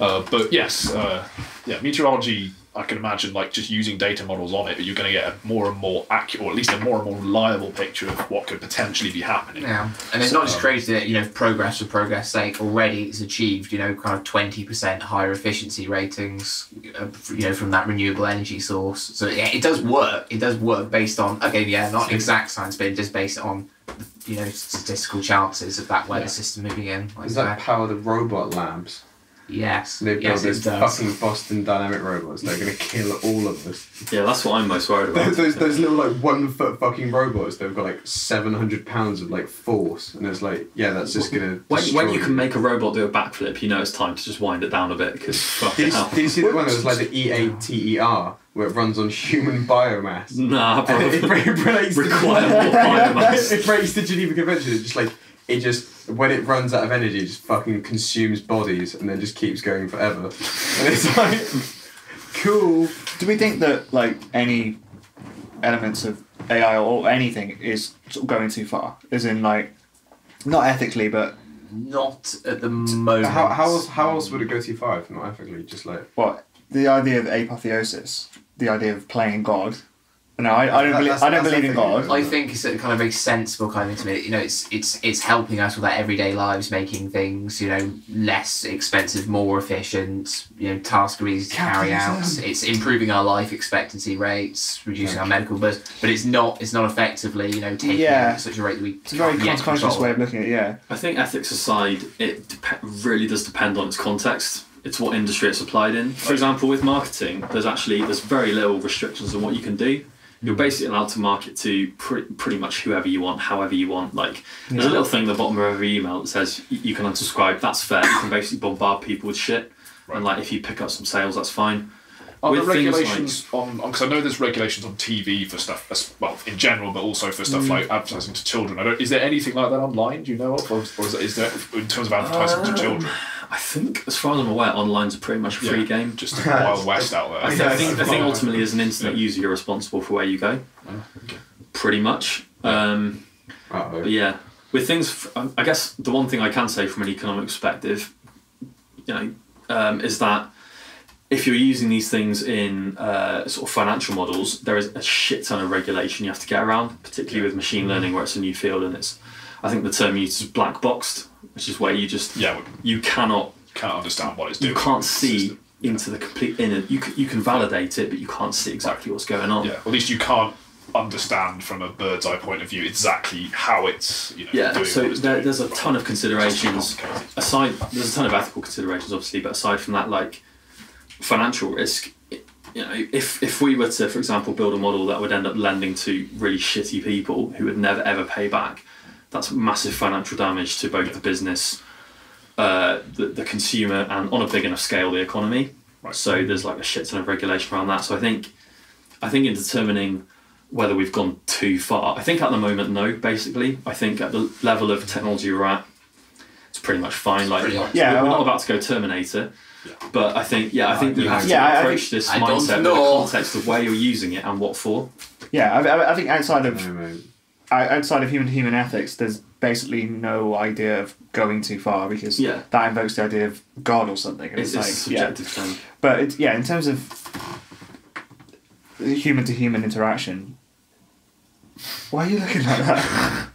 Uh, but yes, uh, yeah, meteorology. I can imagine like just using data models on it, but you're going to get a more and more accurate, or at least a more and more reliable picture of what could potentially be happening. Yeah, and it's not just created it, you know, progress for progress sake. Already, it's achieved, you know, kind of twenty percent higher efficiency ratings, uh, you know, from that renewable energy source. So yeah, it does work. It does work based on okay, yeah, not exact science, but just based on, you know, statistical chances of that weather Yeah. system moving in. Like Does that power the robot labs? Yes, They built yes, it those fucking Boston Dynamic robots. They're gonna kill all of us. yeah, that's what I'm most worried about. Those, those, those little like one foot fucking robots. They've got like seven hundred pounds of like force, and it's like yeah, that's just gonna. when, when you can make a robot do a backflip, you know it's time to just wind it down a bit because fuck Did you, did you see the one that was like the E A T E R, where it runs on human biomass? Nah, And it, bro. it relates Require to more biomass. it breaks the Geneva Convention. It just like it just when it runs out of energy, it just fucking consumes bodies and then just keeps going forever. And it's like cool. Do we think that like any elements of AI or anything is sort of going too far? As in like not ethically, but Not at the moment. How, how else how else would it go too far if not ethically? Just like what the idea of apotheosis, the idea of playing God. No, I, I don't That- believe. that's- I don't believe in God. I think it's a kind of very sensible kind of thing to me. You know, it's it's it's helping us with our everyday lives, making things you know less expensive, more efficient. You know, tasks are easy to carry out. It's improving our life expectancy rates, reducing our medical bills, but it's not it's not effectively you know taking Yeah. such a rate that we It's a very can't conscious control. way of looking at it. Yeah. I think ethics aside, it dep- really does depend on its context. It's what industry it's applied in. For example, with marketing, there's actually there's very little restrictions on what you can do. You're basically allowed to market to pre- pretty much whoever you want, however you want. Like there's a little thing at the bottom of every email that says you can unsubscribe. That's fair. You can basically bombard people with shit, and like if you pick up some sales, that's fine. Are there With things regulations on? Because I know there's regulations on TV for stuff, as- well, in general, but also for Mm. stuff like advertising to children. I don't, is there anything like that online? Do you know of, or, or is, there, is there in terms of advertising Uh, to children? I think, as far as I'm aware, online's a pretty much a free Yeah. game. Just a wild west out there. I, th- I think, I think ultimately, as an internet Yeah. user, you're responsible for where you go. Pretty much. Um, but yeah, with things, f- um, I guess the one thing I can say from an economic perspective, you know, um, is that if you're using these things in uh, sort of financial models, there is a shit ton of regulation you have to get around, particularly with machine learning where it's a new field and it's, I think the term used is black boxed, which is where you just Yeah, you cannot can't understand what it's doing. you can't see system. into the complete inner. You can, you can validate it, but you can't see exactly what's going on. Yeah, or at least you can't understand from a bird's eye point of view exactly how it's you know Yeah, so there, there's a ton of considerations. Aside, there's a ton of ethical considerations, obviously, but aside from that, like financial risk, you know, if if we were to, for example, build a model that would end up lending to really shitty people who would never ever pay back, that's massive financial damage to both the business, uh, the the consumer, and on a big enough scale, the economy. Right. So there's like a shit ton of regulation around that. So I think, I think in determining whether we've gone too far, I think at the moment no. Basically, I think at the level of technology we're at, it's pretty much fine. Like, pretty we're much. Yeah, we're not about to go Terminator. Yeah. But I think, yeah, I think you have to Yeah, I- I approach think- this I don't mindset in the know. context of where you're using it and what for. Yeah, I, I, I think outside of No, mate. o- outside of human to human ethics, there's basically no idea of going too far because Yeah. that invokes the idea of God or something. And It's, it's, it's a like, yeah. subjective term. But it's, yeah, in terms of human to human interaction, why are you looking like that?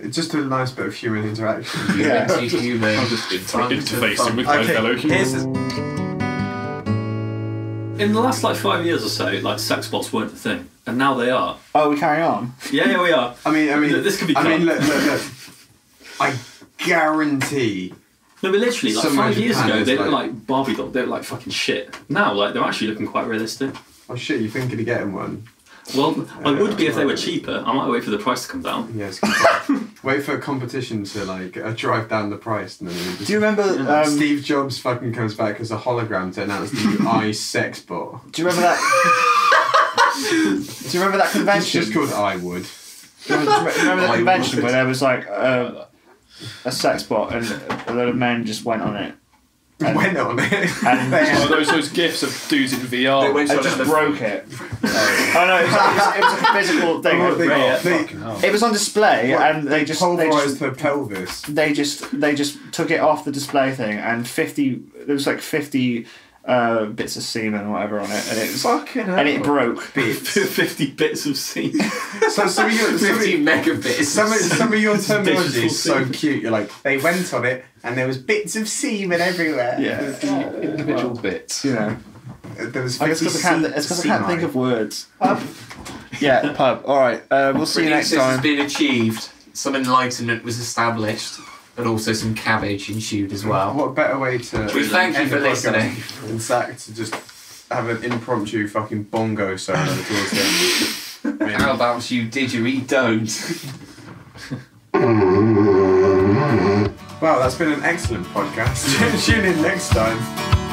It's just a nice bit of human interaction. Yeah. Human to human. I'm just inter- Fun to interfacing with my Okay, fellow humans. In the last like five years or so, like sex bots weren't a thing, and now they are. Oh, we carry on. Yeah, yeah, we are. I mean, I mean, this could be I mean, look, look, look. I guarantee. No, but literally, like five years ago, they looked like- like Barbie doll. They were like fucking shit. Now, like they're actually looking quite realistic. Oh shit, you're thinking of getting one? Well, I would be if they were cheaper. I might wait for the price to come down. Yes. Wait for a competition to like uh, drive down the price, and then just. Do you remember? Um, Steve Jobs fucking comes back as a hologram to announce the new i sex bot. Do you remember that? do you remember that It's convention? just called I would. Do you remember, do you remember that convention would. where there was like uh, a sex bot and a lot of men just went on it And- Went on it. and Oh, those those gifs of dudes in VR. They went and on just it. broke it. oh no, it was, it was, it was a physical thing. Oh, they, Right, they, It was on display, What? and they just pulverized just, her pelvis. they just they just took it off the display thing, and fifty there was like fifty uh, bits of semen or whatever on it, and it was Fucking hell. and it broke. Fifty bits of semen. So some of your, some of, 50 megabits. some of, some of your terminology is so cute. You're like, they went on it and there was bits of semen everywhere. Yeah, individual bits. you know. There was I guess because I can't. It's because I can't think of words. Pub. Yeah, pub. All right. Uh, we'll see you next Releases has time. been achieved. Some enlightenment was established, but also some cabbage ensued as well. What better way to We thank you for listening. than Zach to just have an impromptu fucking bongo solo towards the end. How about you didgeridoo? Wow, that's been an excellent podcast. Tune in next time.